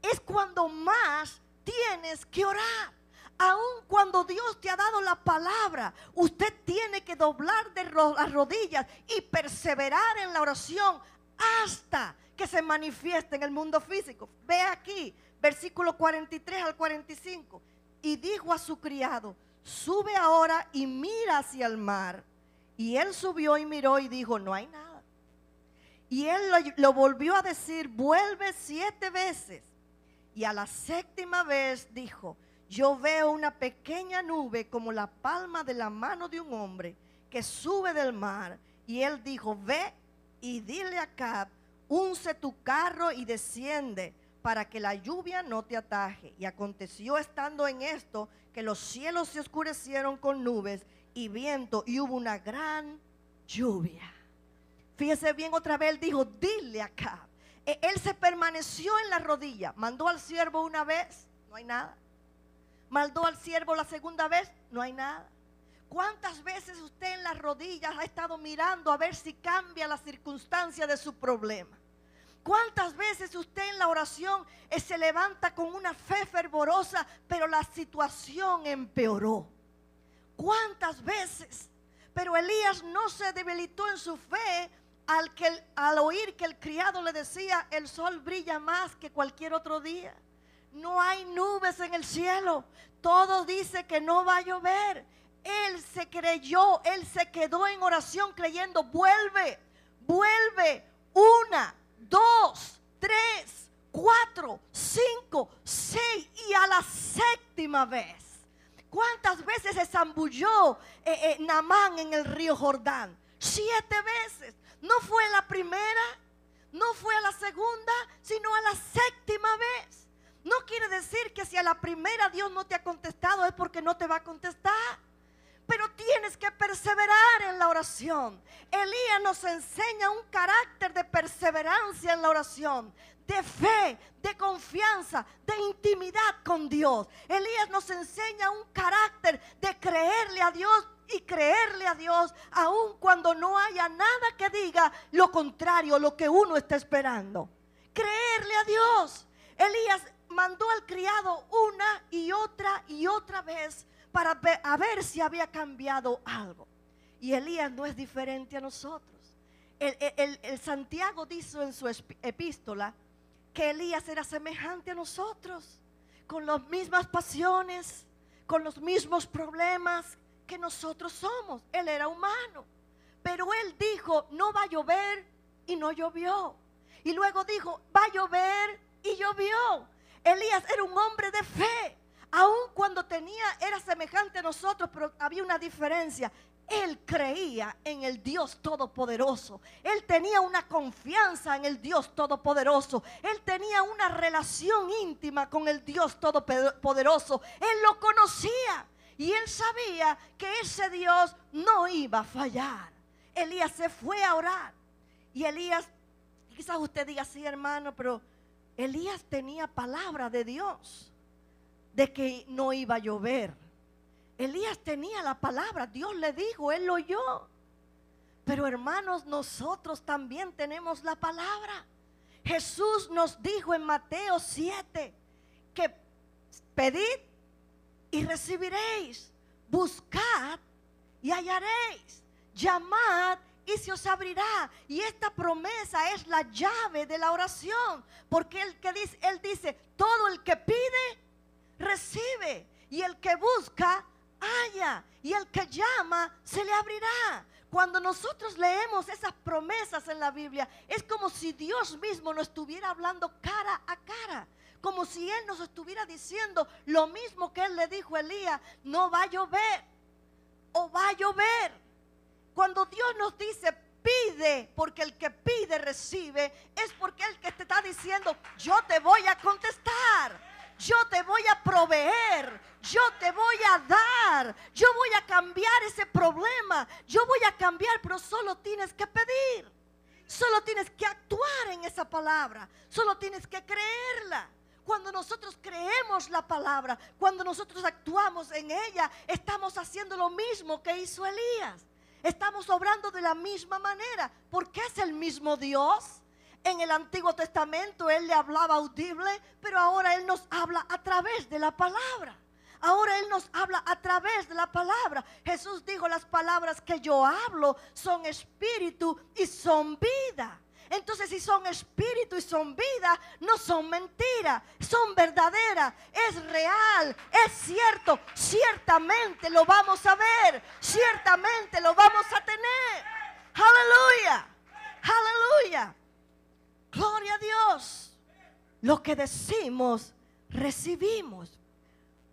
Es cuando más tienes que orar. Aun cuando Dios te ha dado la palabra, usted tiene que doblar de las rodillas y perseverar en la oración hasta que se manifieste en el mundo físico. Ve aquí, versículo 43 al 45. Y dijo a su criado, sube ahora y mira hacia el mar. Y él subió y miró y dijo, no hay nada. Y él lo, lo volvió a decir, vuelve siete veces. Y a la séptima vez dijo, yo veo una pequeña nube como la palma de la mano de un hombre que sube del mar. Y él dijo, ve y dile a Acab, unce tu carro y desciende para que la lluvia no te ataje. Y aconteció estando en esto que los cielos se oscurecieron con nubes y viento y hubo una gran lluvia. Fíjese bien otra vez, él dijo, dile a Acab. E- Él se permaneció en la rodilla, mandó al siervo una vez, no hay nada. Mandó al siervo la segunda vez, no hay nada. ¿Cuántas veces usted en las rodillas ha estado mirando a ver si cambia la circunstancia de su problema? ¿Cuántas veces usted en la oración eh, se levanta con una fe fervorosa, pero la situación empeoró? ¿Cuántas veces? Pero Elías no se debilitó en su fe al, que, al oír que el criado le decía, el sol brilla más que cualquier otro día. No hay nubes en el cielo. Todo dice que no va a llover. Él se creyó, él se quedó en oración creyendo, vuelve, vuelve. Una, dos, tres, cuatro, cinco, seis y a la séptima vez. ¿Cuántas veces se zambulló eh, eh, Namán en el río Jordán? Siete veces. No fue la primera, no fue la segunda, sino a la séptima vez. Quiere decir que si a la primera Dios no te ha contestado es porque no te va a contestar. Pero tienes que perseverar en la oración. Elías nos enseña un carácter de perseverancia en la oración, de fe, de confianza, de intimidad con Dios. Elías nos enseña un carácter de creerle a Dios y creerle a Dios aun cuando no haya nada que diga lo contrario, lo que uno está esperando. Creerle a Dios. Elías mandó al criado una y otra y otra vez para ver, si había cambiado algo. Y Elías no es diferente a nosotros. El, Santiago dice en su epístola que Elías era semejante a nosotros, con las mismas pasiones, con los mismos problemas que nosotros somos. Él era humano. Pero él dijo, no va a llover y no llovió. Y luego dijo, va a llover y llovió. Elías era un hombre de fe aun cuando tenía, era semejante a nosotros, pero había una diferencia. Él creía en el Dios Todopoderoso. Él tenía una confianza en el Dios Todopoderoso. Él tenía una relación íntima con el Dios Todopoderoso. Él lo conocía y él sabía que ese Dios no iba a fallar. Elías se fue a orar. Y Elías, quizás usted diga así, hermano, pero Elías tenía palabra de Dios de que no iba a llover. Elías tenía la palabra, Dios le dijo, él lo oyó. Pero hermanos, nosotros también tenemos la palabra. Jesús nos dijo en Mateo 7 que pedid y recibiréis, buscad y hallaréis, llamad y se os abrirá. Y esta promesa es la llave de la oración, porque el que dice, él dice, todo el que pide recibe. Y el que busca, halla. Y el que llama, se le abrirá. Cuando nosotros leemos esas promesas en la Biblia, es como si Dios mismo nos estuviera hablando cara a cara. Como si Él nos estuviera diciendo lo mismo que Él le dijo a Elías, no va a llover o va a llover. Cuando Dios nos dice, pide, porque el que pide recibe, es porque el que te está diciendo, yo te voy a contestar yo te voy a proveer, yo te voy a dar, yo voy a cambiar ese problema, yo voy a cambiar, pero solo tienes que pedir, solo tienes que actuar en esa palabra, solo tienes que creerla. Cuando nosotros creemos la palabra, cuando nosotros actuamos en ella, estamos haciendo lo mismo que hizo Elías. Estamos obrando de la misma manera, porque es el mismo Dios en el Antiguo Testamento Él le hablaba audible, pero ahora Él nos habla a través de la palabra. Ahora Él nos habla a través de la palabra. Jesús dijo, las palabras que yo hablo son espíritu y son vida. Entonces si son espíritu y son vida, no son mentiras, son verdaderas, es real, es cierto, ciertamente lo vamos a ver, ciertamente lo vamos a tener. Aleluya, aleluya. Gloria a Dios. Lo que decimos, recibimos.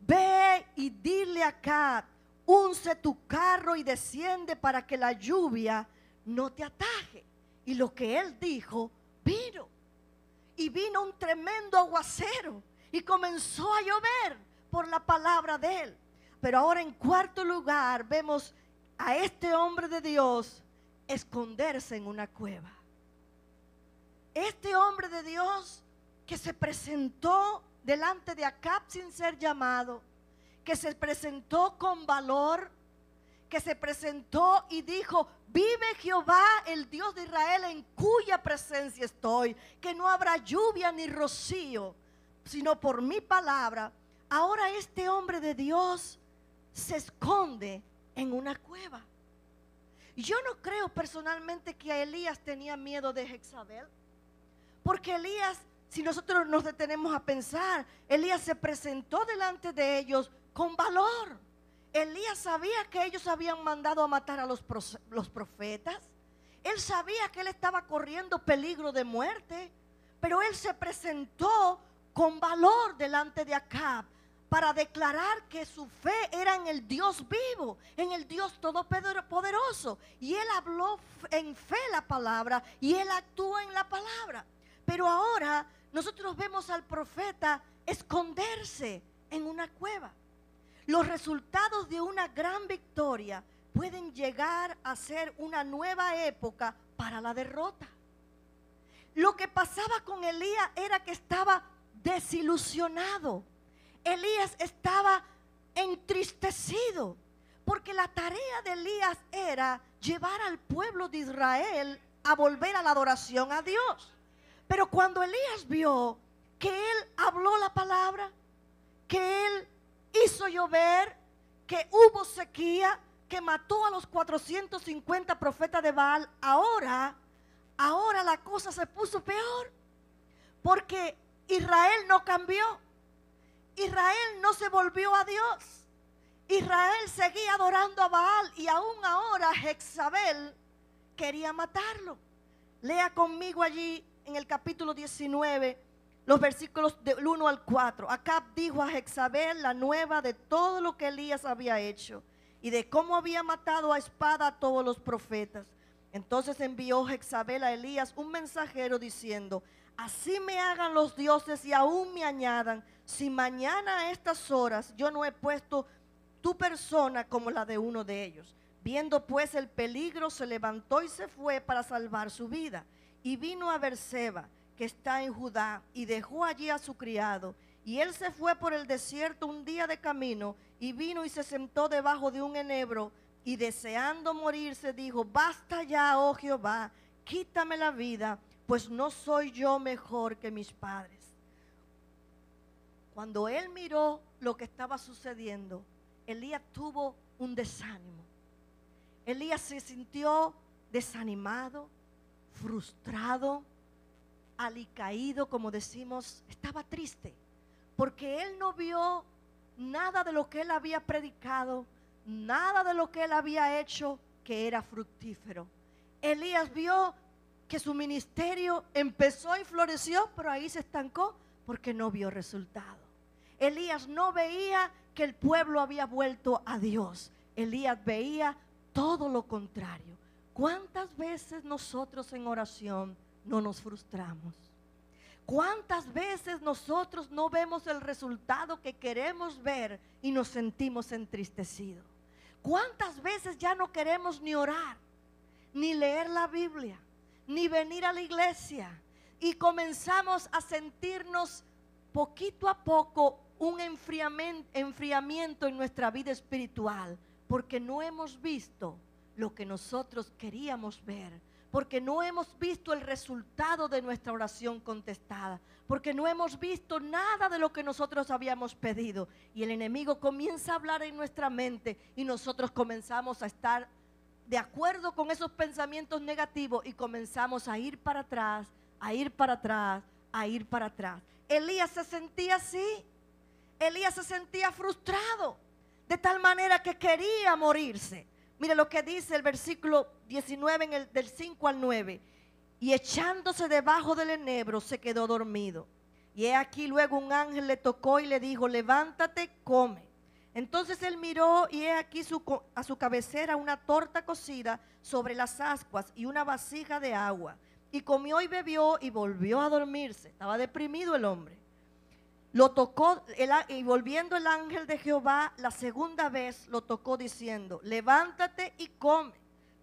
Ve y dile acá, unce tu carro y desciende para que la lluvia no te ataje. Y lo que él dijo, vino. Y vino un tremendo aguacero y comenzó a llover por la palabra de él. Pero ahora en cuarto lugar vemos a este hombre de Dios esconderse en una cueva. Este hombre de Dios que se presentó delante de Acab sin ser llamado, que se presentó con valor, que se presentó y dijo, vive Jehová, el Dios de Israel, en cuya presencia estoy, que no habrá lluvia ni rocío, sino por mi palabra. Ahora este hombre de Dios se esconde en una cueva. Yo no creo personalmente que a Elías tenía miedo de Jezabel. Porque Elías, si nosotros nos detenemos a pensar, Elías se presentó delante de ellos con valor. Elías sabía que ellos habían mandado a matar a los, profetas. Él sabía que él estaba corriendo peligro de muerte. Pero él se presentó con valor delante de Acab. para declarar que su fe era en el Dios vivo, en el Dios todopoderoso. Y él habló en fe la palabra y él actuó en la palabra. Pero ahora nosotros vemos al profeta esconderse en una cueva. Los resultados de una gran victoria pueden llegar a ser una nueva época para la derrota. Lo que pasaba con Elías era que estaba desilusionado. Elías estaba entristecido porque la tarea de Elías era llevar al pueblo de Israel a volver a la adoración a Dios. Pero cuando Elías vio que él habló la palabra, que él hizo llover, que hubo sequía, que mató a los 450 profetas de Baal, ahora, ahora la cosa se puso peor. Porque Israel no cambió. Israel no se volvió a Dios. Israel seguía adorando a Baal y aún ahora Jezabel quería matarlo. Lea conmigo allí en el capítulo 19 los versículos del 1 al 4. Acab dijo a Jezabel la nueva de todo lo que Elías había hecho y de cómo había matado a espada a todos los profetas. Entonces envió Jezabel a Elías un mensajero diciendo, así me hagan los dioses y aún me añadan, si mañana a estas horas yo no he puesto tu persona como la de uno de ellos. Viendo pues el peligro, se levantó y se fue para salvar su vida. Y vino a Berseba que está en Judá, y dejó allí a su criado. Y él se fue por el desierto un día de camino, y vino y se sentó debajo de un enebro, y deseando morirse dijo, basta ya, oh Jehová, quítame la vida, pues no soy yo mejor que mis padres. Cuando él miró lo que estaba sucediendo, Elías tuvo un desánimo. Elías se sintió desanimado, frustrado, alicaído, como decimos, estaba triste, porque él no vio nada de lo que él había predicado, nada de lo que él había hecho que era fructífero. Elías vio que su ministerio empezó y floreció, pero ahí se estancó porque no vio resultado. Elías no veía que el pueblo había vuelto a Dios. Elías veía todo lo contrario. ¿Cuántas veces nosotros en oración no nos frustramos. ¿Cuántas veces nosotros no vemos el resultado que queremos ver y nos sentimos entristecidos? ¿Cuántas veces ya no queremos ni orar, ni leer la Biblia, ni venir a la iglesia? Y comenzamos a sentirnos poquito a poco un enfriamiento en nuestra vida espiritual, porque no hemos visto lo que nosotros queríamos ver porque no hemos visto el resultado de nuestra oración contestada, porque no hemos visto nada de lo que nosotros habíamos pedido. Y el enemigo comienza a hablar en nuestra mente y nosotros comenzamos a estar de acuerdo con esos pensamientos negativos y comenzamos a ir para atrás, a ir para atrás, a ir para atrás. Elías se sentía así. Elías se sentía frustrado, de tal manera que quería morirse. Mire lo que dice el versículo 19 en el, del 5 al 9. Y echándose debajo del enebro se quedó dormido. Y he aquí luego un ángel le tocó y le dijo, levántate, come. Entonces él miró y he aquí a su cabecera una torta cocida sobre las ascuas y una vasija de agua. Y comió y bebió y volvió a dormirse. Estaba deprimido el hombre. Lo tocó y volviendo el ángel de Jehová la segunda vez lo tocó diciendo, levántate y come,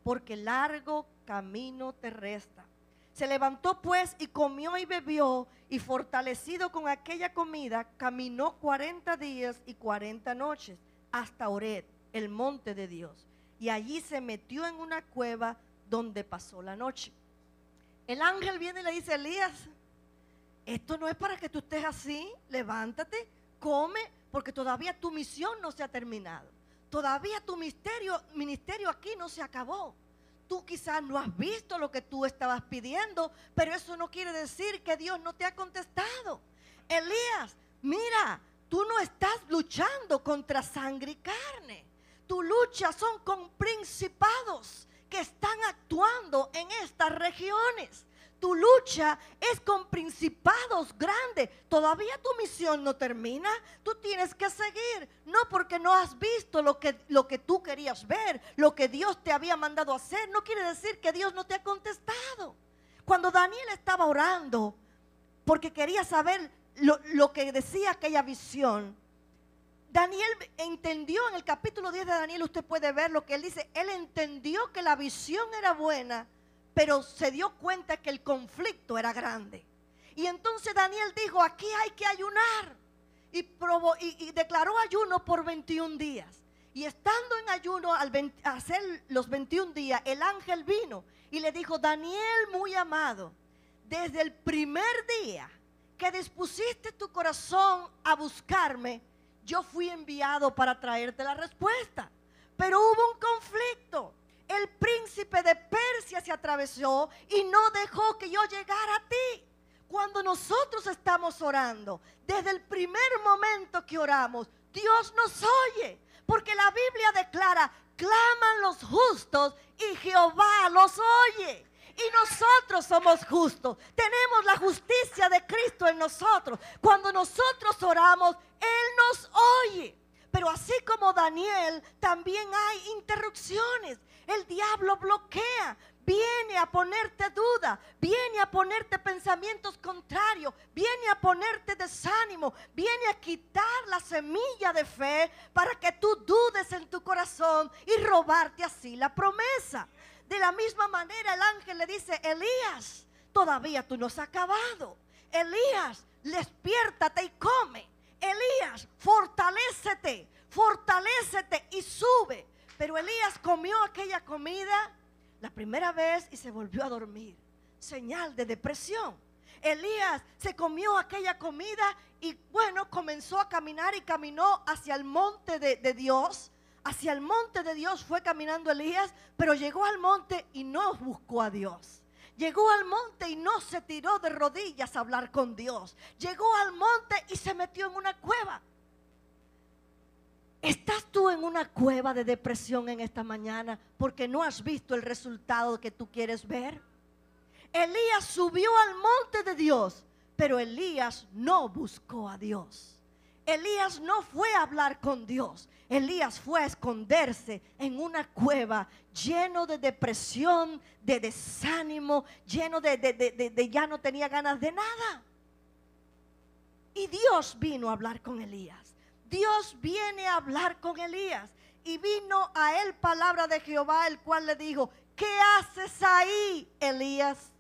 porque largo camino te resta. Se levantó pues y comió y bebió y fortalecido con aquella comida, caminó cuarenta días y cuarenta noches hasta Ored, el monte de Dios. Y allí se metió en una cueva donde pasó la noche. El ángel viene y le dice, Elías, esto no es para que tú estés así, levántate, come, porque todavía tu misión no se ha terminado. Todavía tu ministerio, ministerio aquí no se acabó. Tú quizás no has visto lo que tú estabas pidiendo, pero eso no quiere decir que Dios no te ha contestado. Elías, mira, tú no estás luchando contra sangre y carne. Tu lucha son con principados que están actuando en estas regiones. Tu lucha es con principados grandes. Todavía tu misión no termina. Tú tienes que seguir. No porque no has visto lo que, lo que tú querías ver, lo que Dios te había mandado hacer. No quiere decir que Dios no te ha contestado. Cuando Daniel estaba orando, porque quería saber lo, lo que decía aquella visión, Daniel entendió en el capítulo 10 de Daniel, usted puede ver lo que él dice, él entendió que la visión era buena, pero se dio cuenta que el conflicto era grande. Y entonces Daniel dijo, aquí hay que ayunar. Y, probó, y, declaró ayuno por 21 días. Y estando en ayuno al hacer los 21 días, el ángel vino y le dijo, Daniel muy amado, desde el primer día que dispusiste tu corazón a buscarme, yo fui enviado para traerte la respuesta. Pero hubo un conflicto. El príncipe de Persia se atravesó y no dejó que yo llegara a ti. Cuando nosotros estamos orando, desde el primer momento que oramos, Dios nos oye. Porque la Biblia declara, claman los justos y Jehová los oye. Y nosotros somos justos. Tenemos la justicia de Cristo en nosotros. Cuando nosotros oramos, Él nos oye. Pero así como Daniel, también hay interrupciones. El diablo bloquea, viene a ponerte duda, viene a ponerte pensamientos contrarios, viene a ponerte desánimo, viene a quitar la semilla de fe para que tú dudes en tu corazón y robarte así la promesa. De la misma manera el ángel le dice, Elías, todavía tú no has acabado. Elías, despiértate y come. Elías, fortalécete, fortalécete y sube. Pero Elías comió aquella comida la primera vez y se volvió a dormir. Señal de depresión. Elías se comió aquella comida y bueno, comenzó a caminar y caminó hacia el monte de, de Dios hacia el monte de Dios fue caminando Elías, pero llegó al monte y no buscó a Dios. Llegó al monte y no se tiró de rodillas a hablar con Dios. Llegó al monte y se metió en una cueva. ¿Estás tú en una cueva de depresión en esta mañana porque no has visto el resultado que tú quieres ver? Elías subió al monte de Dios, pero Elías no buscó a Dios. Elías no fue a hablar con Dios. Elías fue a esconderse en una cueva lleno de depresión, de desánimo, lleno de, de, ya no tenía ganas de nada. Y Dios vino a hablar con Elías. Dios viene a hablar con Elías. Y vino a él palabra de Jehová, el cual le dijo, ¿qué haces ahí, Elías?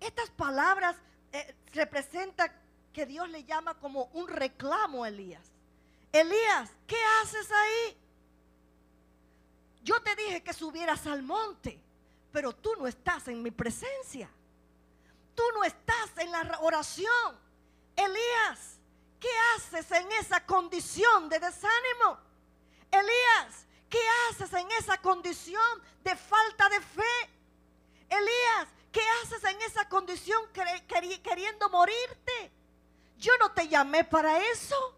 Estas palabras eh, representan que Dios le llama como un reclamo a Elías. Elías, ¿qué haces ahí? Yo te dije que subieras al monte, pero tú no estás en mi presencia. Tú no estás en la oración. Elías, ¿qué haces en esa condición de desánimo? Elías, ¿qué haces en esa condición de falta de fe? Elías, ¿qué haces en esa condición queriendo morirte? Yo no te llamé para eso.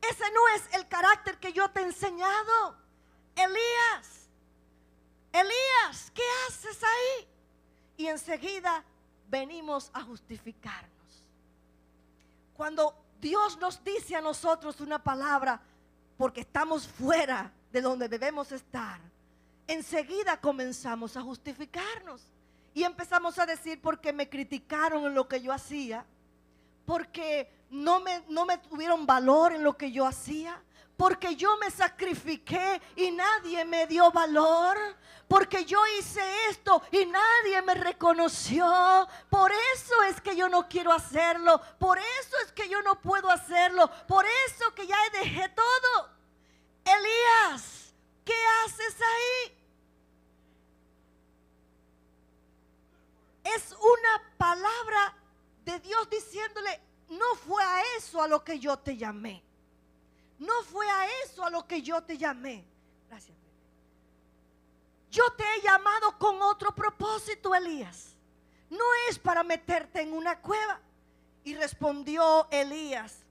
Ese no es el carácter que yo te he enseñado. Elías, Elías, ¿qué haces ahí? Y enseguida venimos a justificarnos. Cuando Dios nos dice a nosotros una palabra, porque estamos fuera de donde debemos estar, enseguida comenzamos a justificarnos. Y empezamos a decir, porque me criticaron en lo que yo hacía, porque no me, no me tuvieron valor en lo que yo hacía, porque yo me sacrifiqué y nadie me dio valor, porque yo hice esto y nadie me reconoció. Por eso es que yo no quiero hacerlo, por eso es que yo no puedo hacerlo, por eso que ya dejé todo. Elías, ¿qué haces ahí? Es una palabra de Dios diciéndole, no fue a eso a lo que yo te llamé. No fue a eso a lo que yo te llamé. Gracias. Yo te he llamado con otro propósito, Elías. No es para meterte en una cueva. Y respondió Elías,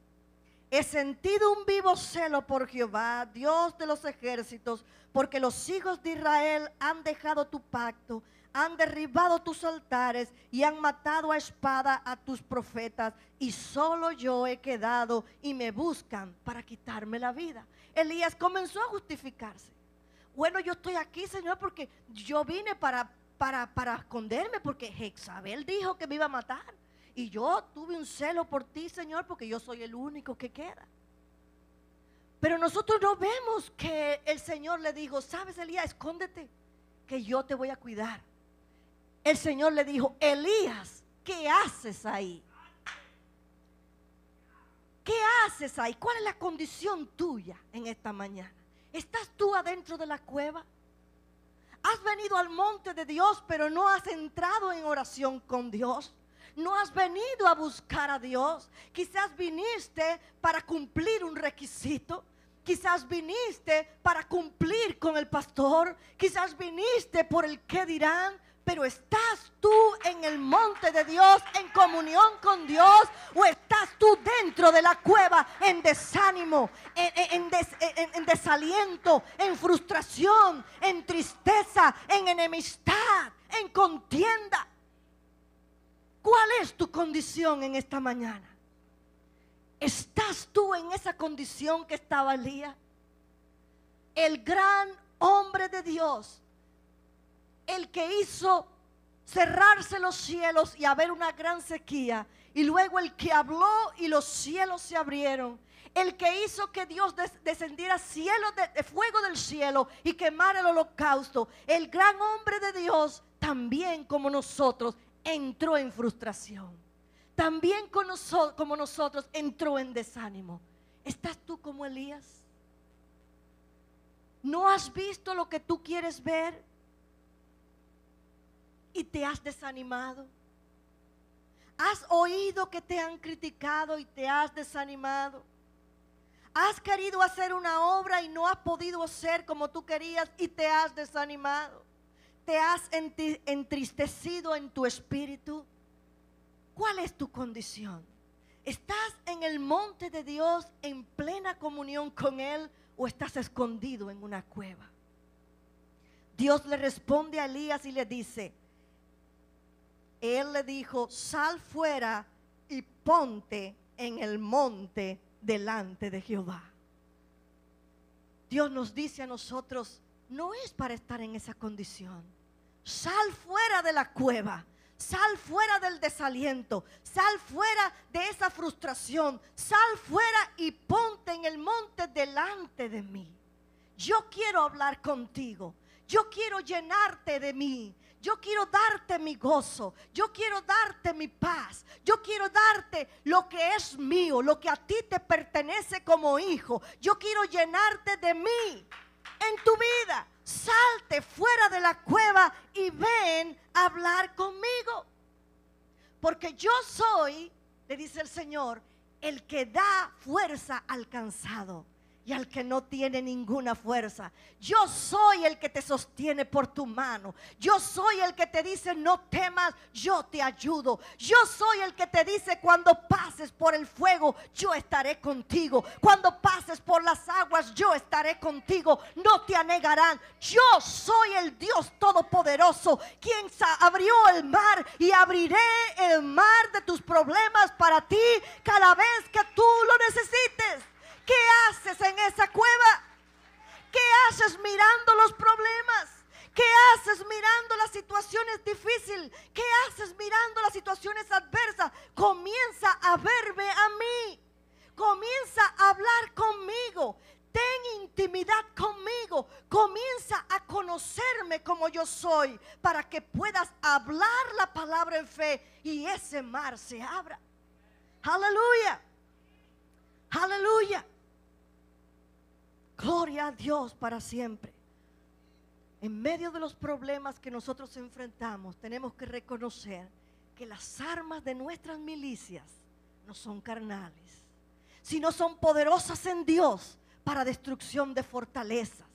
He sentido un vivo celo por Jehová, Dios de los ejércitos, porque los hijos de Israel han dejado tu pacto, han derribado tus altares y han matado a espada a tus profetas, y solo yo he quedado y me buscan para quitarme la vida. Elías comenzó a justificarse. Bueno, yo estoy aquí, Señor, porque yo vine para, para, para esconderme, porque Jezabel dijo que me iba a matar. Y yo tuve un celo por ti, Señor, porque yo soy el único que queda. Pero nosotros no vemos que el Señor le dijo, sabes, Elías, escóndete, que yo te voy a cuidar. El Señor le dijo, Elías, ¿qué haces ahí? ¿Qué haces ahí? ¿Cuál es la condición tuya en esta mañana? ¿Estás tú adentro de la cueva? Has venido al monte de Dios, pero no has entrado en oración con Dios no has venido a buscar a Dios. Quizás viniste para cumplir un requisito. Quizás viniste para cumplir con el pastor. Quizás viniste por el que dirán. Pero estás tú en el monte de Dios, en comunión con Dios, o estás tú dentro de la cueva en desánimo, en, en desaliento, en frustración, en tristeza, en enemistad, en contienda. ¿Cuál es tu condición en esta mañana? ¿Estás tú en esa condición que estaba Elías? El gran hombre de Dios, el que hizo cerrarse los cielos y haber una gran sequía, y luego el que habló y los cielos se abrieron, el que hizo que Dios descendiera cielo de, de, fuego del cielo y quemara el holocausto, el gran hombre de Dios, también como nosotros, entró en frustración. También como nosotros entró en desánimo. ¿Estás tú como Elías? ¿No has visto lo que tú quieres ver? Y te has desanimado. ¿Has oído que te han criticado y te has desanimado? ¿Has querido hacer una obra y no has podido hacer como tú querías y te has desanimado? Te has entristecido en tu espíritu? ¿Cuál es tu condición? ¿Estás en el monte de Dios en plena comunión con Él o estás escondido en una cueva? Dios le responde a Elías y le dice, Él le dijo, sal fuera y ponte en el monte delante de Jehová. Dios nos dice a nosotros, no es para estar en esa condición. Sal fuera de la cueva. Sal fuera del desaliento, sal fuera de esa frustración, sal fuera y ponte en el monte delante de mí. Yo quiero hablar contigo, yo quiero llenarte de mí, yo quiero darte mi gozo, yo quiero darte mi paz, yo quiero darte lo que es mío, lo que a ti te pertenece como hijo, yo quiero llenarte de mí en tu vida salte fuera de la cueva y ven a hablar conmigo. Porque yo soy, le dice el Señor, el que da fuerza al cansado y al que no tiene ninguna fuerza. Yo soy el que te sostiene por tu mano. Yo soy el que te dice, no temas, yo te ayudo. Yo soy el que te dice, cuando pases por el fuego, yo estaré contigo. Cuando pases por las aguas, yo estaré contigo. No te anegarán. Yo soy el Dios Todopoderoso, quien abrió el mar y abriré el mar de tus problemas para ti cada vez que tú lo necesites. ¿Qué haces en esa cueva? ¿Qué haces mirando los problemas? ¿Qué haces mirando las situaciones difíciles? ¿Qué haces mirando las situaciones adversas? Comienza a verme a mí. Comienza a hablar conmigo. Ten intimidad conmigo. Comienza a conocerme como yo soy para que puedas hablar la palabra en fe y ese mar se abra. Aleluya. Aleluya. Gloria a Dios para siempre. En medio de los problemas que nosotros enfrentamos, tenemos que reconocer que las armas de nuestras milicias no son carnales, sino son poderosas en Dios para destrucción de fortalezas,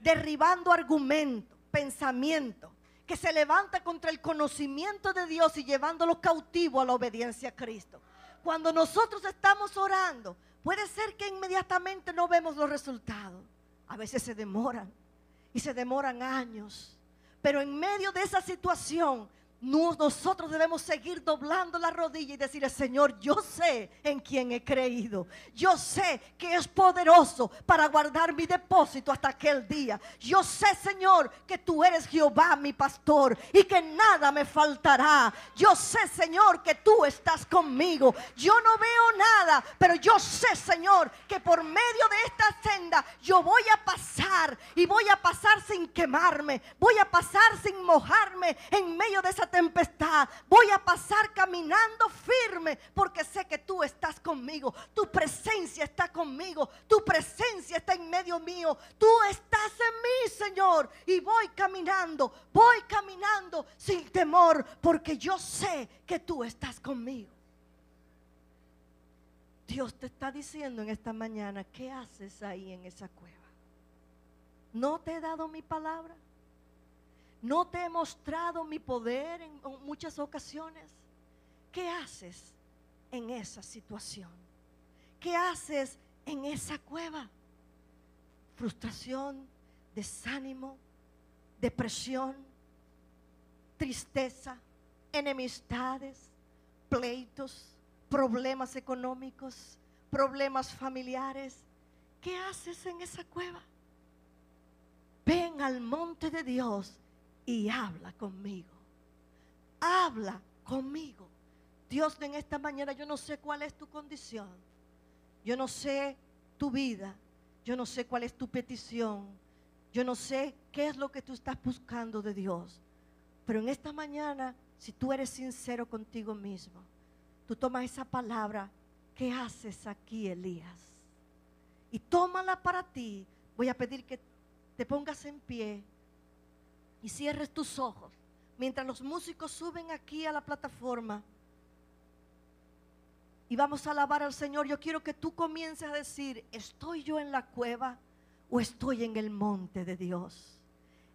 derribando argumentos, pensamientos que se levanta contra el conocimiento de Dios y llevándolo cautivo a la obediencia a Cristo. Cuando nosotros estamos orando, Puede ser que inmediatamente no vemos los resultados. A veces se demoran y se demoran años. Pero en medio de esa situación nosotros debemos seguir doblando la rodilla y decirle, Señor, yo sé en quién he creído. Yo sé que es poderoso para guardar mi depósito hasta aquel día. Yo sé, Señor, que tú eres Jehová, mi pastor, y que nada me faltará. Yo sé, Señor, que tú estás conmigo. Yo no veo nada, pero yo sé, Señor, que por medio de esta senda yo voy a pasar y voy a pasar sin quemarme. Voy a pasar sin mojarme en medio de esa tempestad. Voy a pasar caminando firme porque sé que tú estás conmigo. Tu presencia está conmigo. Tu presencia está en medio mío. Tú estás en mí, Señor. Y voy caminando, voy caminando sin temor porque yo sé que tú estás conmigo. Dios te está diciendo en esta mañana, ¿qué haces ahí en esa cueva? ¿No te he dado mi palabra? ¿No te he mostrado mi poder en muchas ocasiones? ¿Qué haces en esa situación? ¿Qué haces en esa cueva? Frustración, desánimo, depresión, tristeza, enemistades, pleitos, problemas económicos, problemas familiares. ¿Qué haces en esa cueva? Ven al monte de Dios y habla conmigo. Habla conmigo. Dios, en esta mañana yo no sé cuál es tu condición. Yo no sé tu vida. Yo no sé cuál es tu petición. Yo no sé qué es lo que tú estás buscando de Dios. Pero en esta mañana, si tú eres sincero contigo mismo, tú tomas esa palabra, ¿qué haces aquí, Elías? Y tómala para ti. Voy a pedir que te pongas en pie y cierres tus ojos mientras los músicos suben aquí a la plataforma y vamos a alabar al Señor. Yo quiero que tú comiences a decir, ¿estoy yo en la cueva o estoy en el monte de Dios?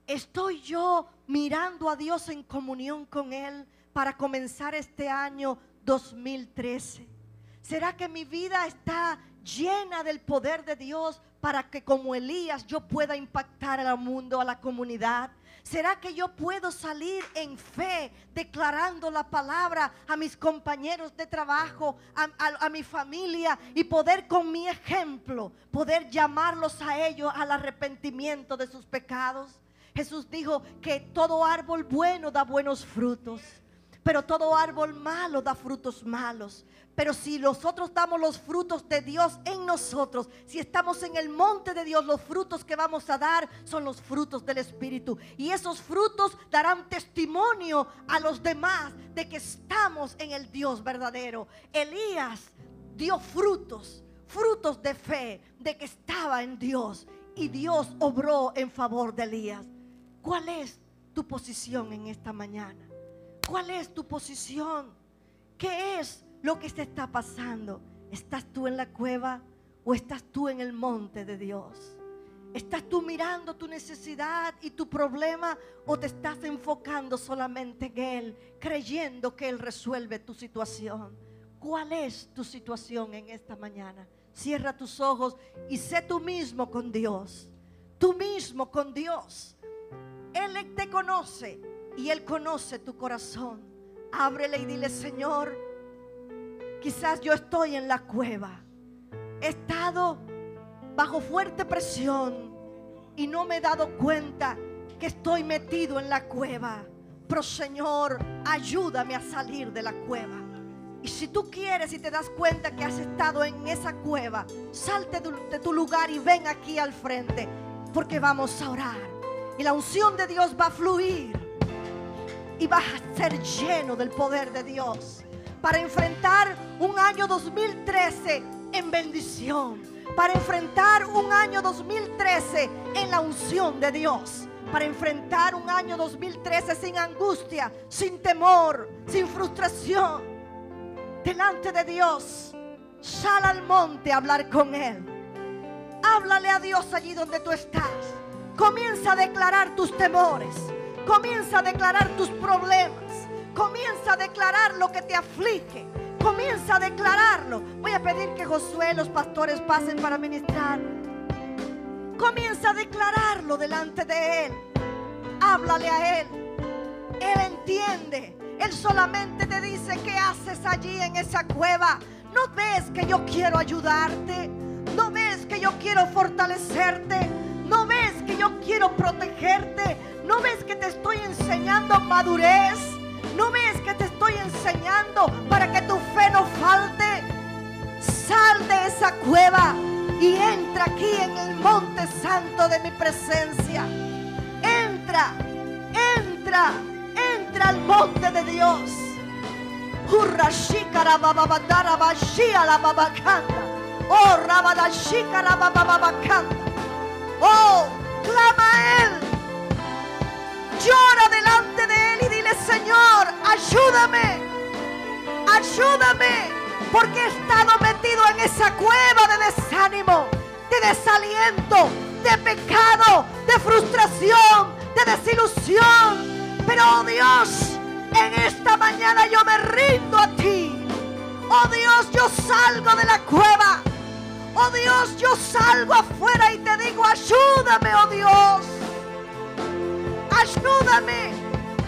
¿Estoy yo mirando a Dios en comunión con Él para comenzar este año 2013? ¿Será que mi vida está llena del poder de Dios para que como Elías yo pueda impactar al mundo, a la comunidad? ¿Será que yo puedo salir en fe declarando la palabra a mis compañeros de trabajo, a, mi familia y poder con mi ejemplo, poder llamarlos a ellos al arrepentimiento de sus pecados? Jesús dijo que todo árbol bueno da buenos frutos, pero todo árbol malo da frutos malos. Pero si nosotros damos los frutos de Dios en nosotros, si estamos en el monte de Dios, los frutos que vamos a dar son los frutos del Espíritu. Y esos frutos darán testimonio a los demás de que estamos en el Dios verdadero. Elías dio frutos, frutos de fe, de que estaba en Dios. Y Dios obró en favor de Elías. ¿Cuál es tu posición en esta mañana? ¿Cuál es tu posición? ¿Qué es lo que se está pasando. ¿Estás tú en la cueva o estás tú en el monte de Dios? ¿Estás tú mirando tu necesidad y tu problema o te estás enfocando solamente en Él, creyendo que Él resuelve tu situación? ¿Cuál es tu situación en esta mañana? Cierra tus ojos y sé tú mismo con Dios. Tú mismo con Dios. Él te conoce y Él conoce tu corazón. Ábrele y dile, Señor, Quizás yo estoy en la cueva. He estado bajo fuerte presión y no me he dado cuenta que estoy metido en la cueva. Pero Señor, ayúdame a salir de la cueva. Y si tú quieres y te das cuenta que has estado en esa cueva, salte de tu lugar y ven aquí al frente, porque vamos a orar. Y la unción de Dios va a fluir y vas a ser lleno del poder de Dios para enfrentar un año 2013 en bendición, para enfrentar un año 2013 en la unción de Dios, para enfrentar un año 2013 sin angustia, sin temor, sin frustración, delante de Dios. Sal al monte a hablar con Él. Háblale a Dios allí donde tú estás. Comienza a declarar tus temores. Comienza a declarar tus problemas. Comienza a declarar lo que te aflige. Comienza a declararlo. Voy a pedir que Josué, los pastores pasen para ministrar. Comienza a declararlo delante de Él. Háblale a Él. Él entiende. Él solamente te dice qué haces allí en esa cueva. ¿No ves que yo quiero ayudarte? ¿No ves que yo quiero fortalecerte? ¿No ves que yo quiero protegerte? ¿No ves que te estoy enseñando madurez? ¿No ves que te estoy enseñando para que tu fe no falte? Sal de esa cueva y entra aquí en el monte santo de mi presencia. Entra, entra, entra al monte de Dios. Oh. Oh, clama a Él. Llora delante de Él y dile, Señor, ayúdame. Ayúdame. Porque he estado metido en esa cueva de desánimo, de desaliento, de pecado, de frustración, de desilusión. Pero, oh Dios, en esta mañana yo me rindo a ti. Oh Dios, yo salgo de la cueva. Oh Dios, yo salgo afuera y te digo, ayúdame, oh Dios. Ayúdame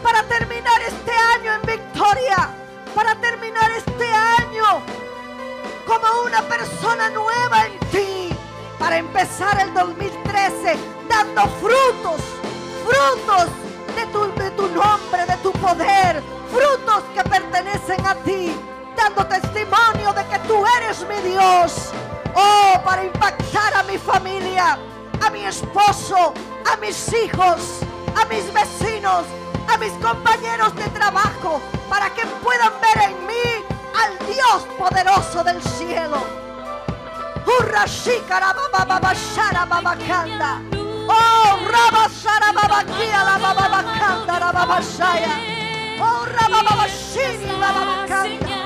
para terminar este año en victoria. Para terminar este año como una persona nueva en ti. Para empezar el 2013 dando frutos, frutos de tu, nombre, de tu poder, frutos que pertenecen a ti, dando testimonio de que tú eres mi Dios. Oh, para impactar a mi familia, a mi esposo, a mis hijos, a mis vecinos, a mis compañeros de trabajo, para que puedan ver en mí al Dios poderoso del cielo. Oh, Rabasara Babakia, la Bababacanda, la Babasaya. Oh, Rababashini, Bababacanda.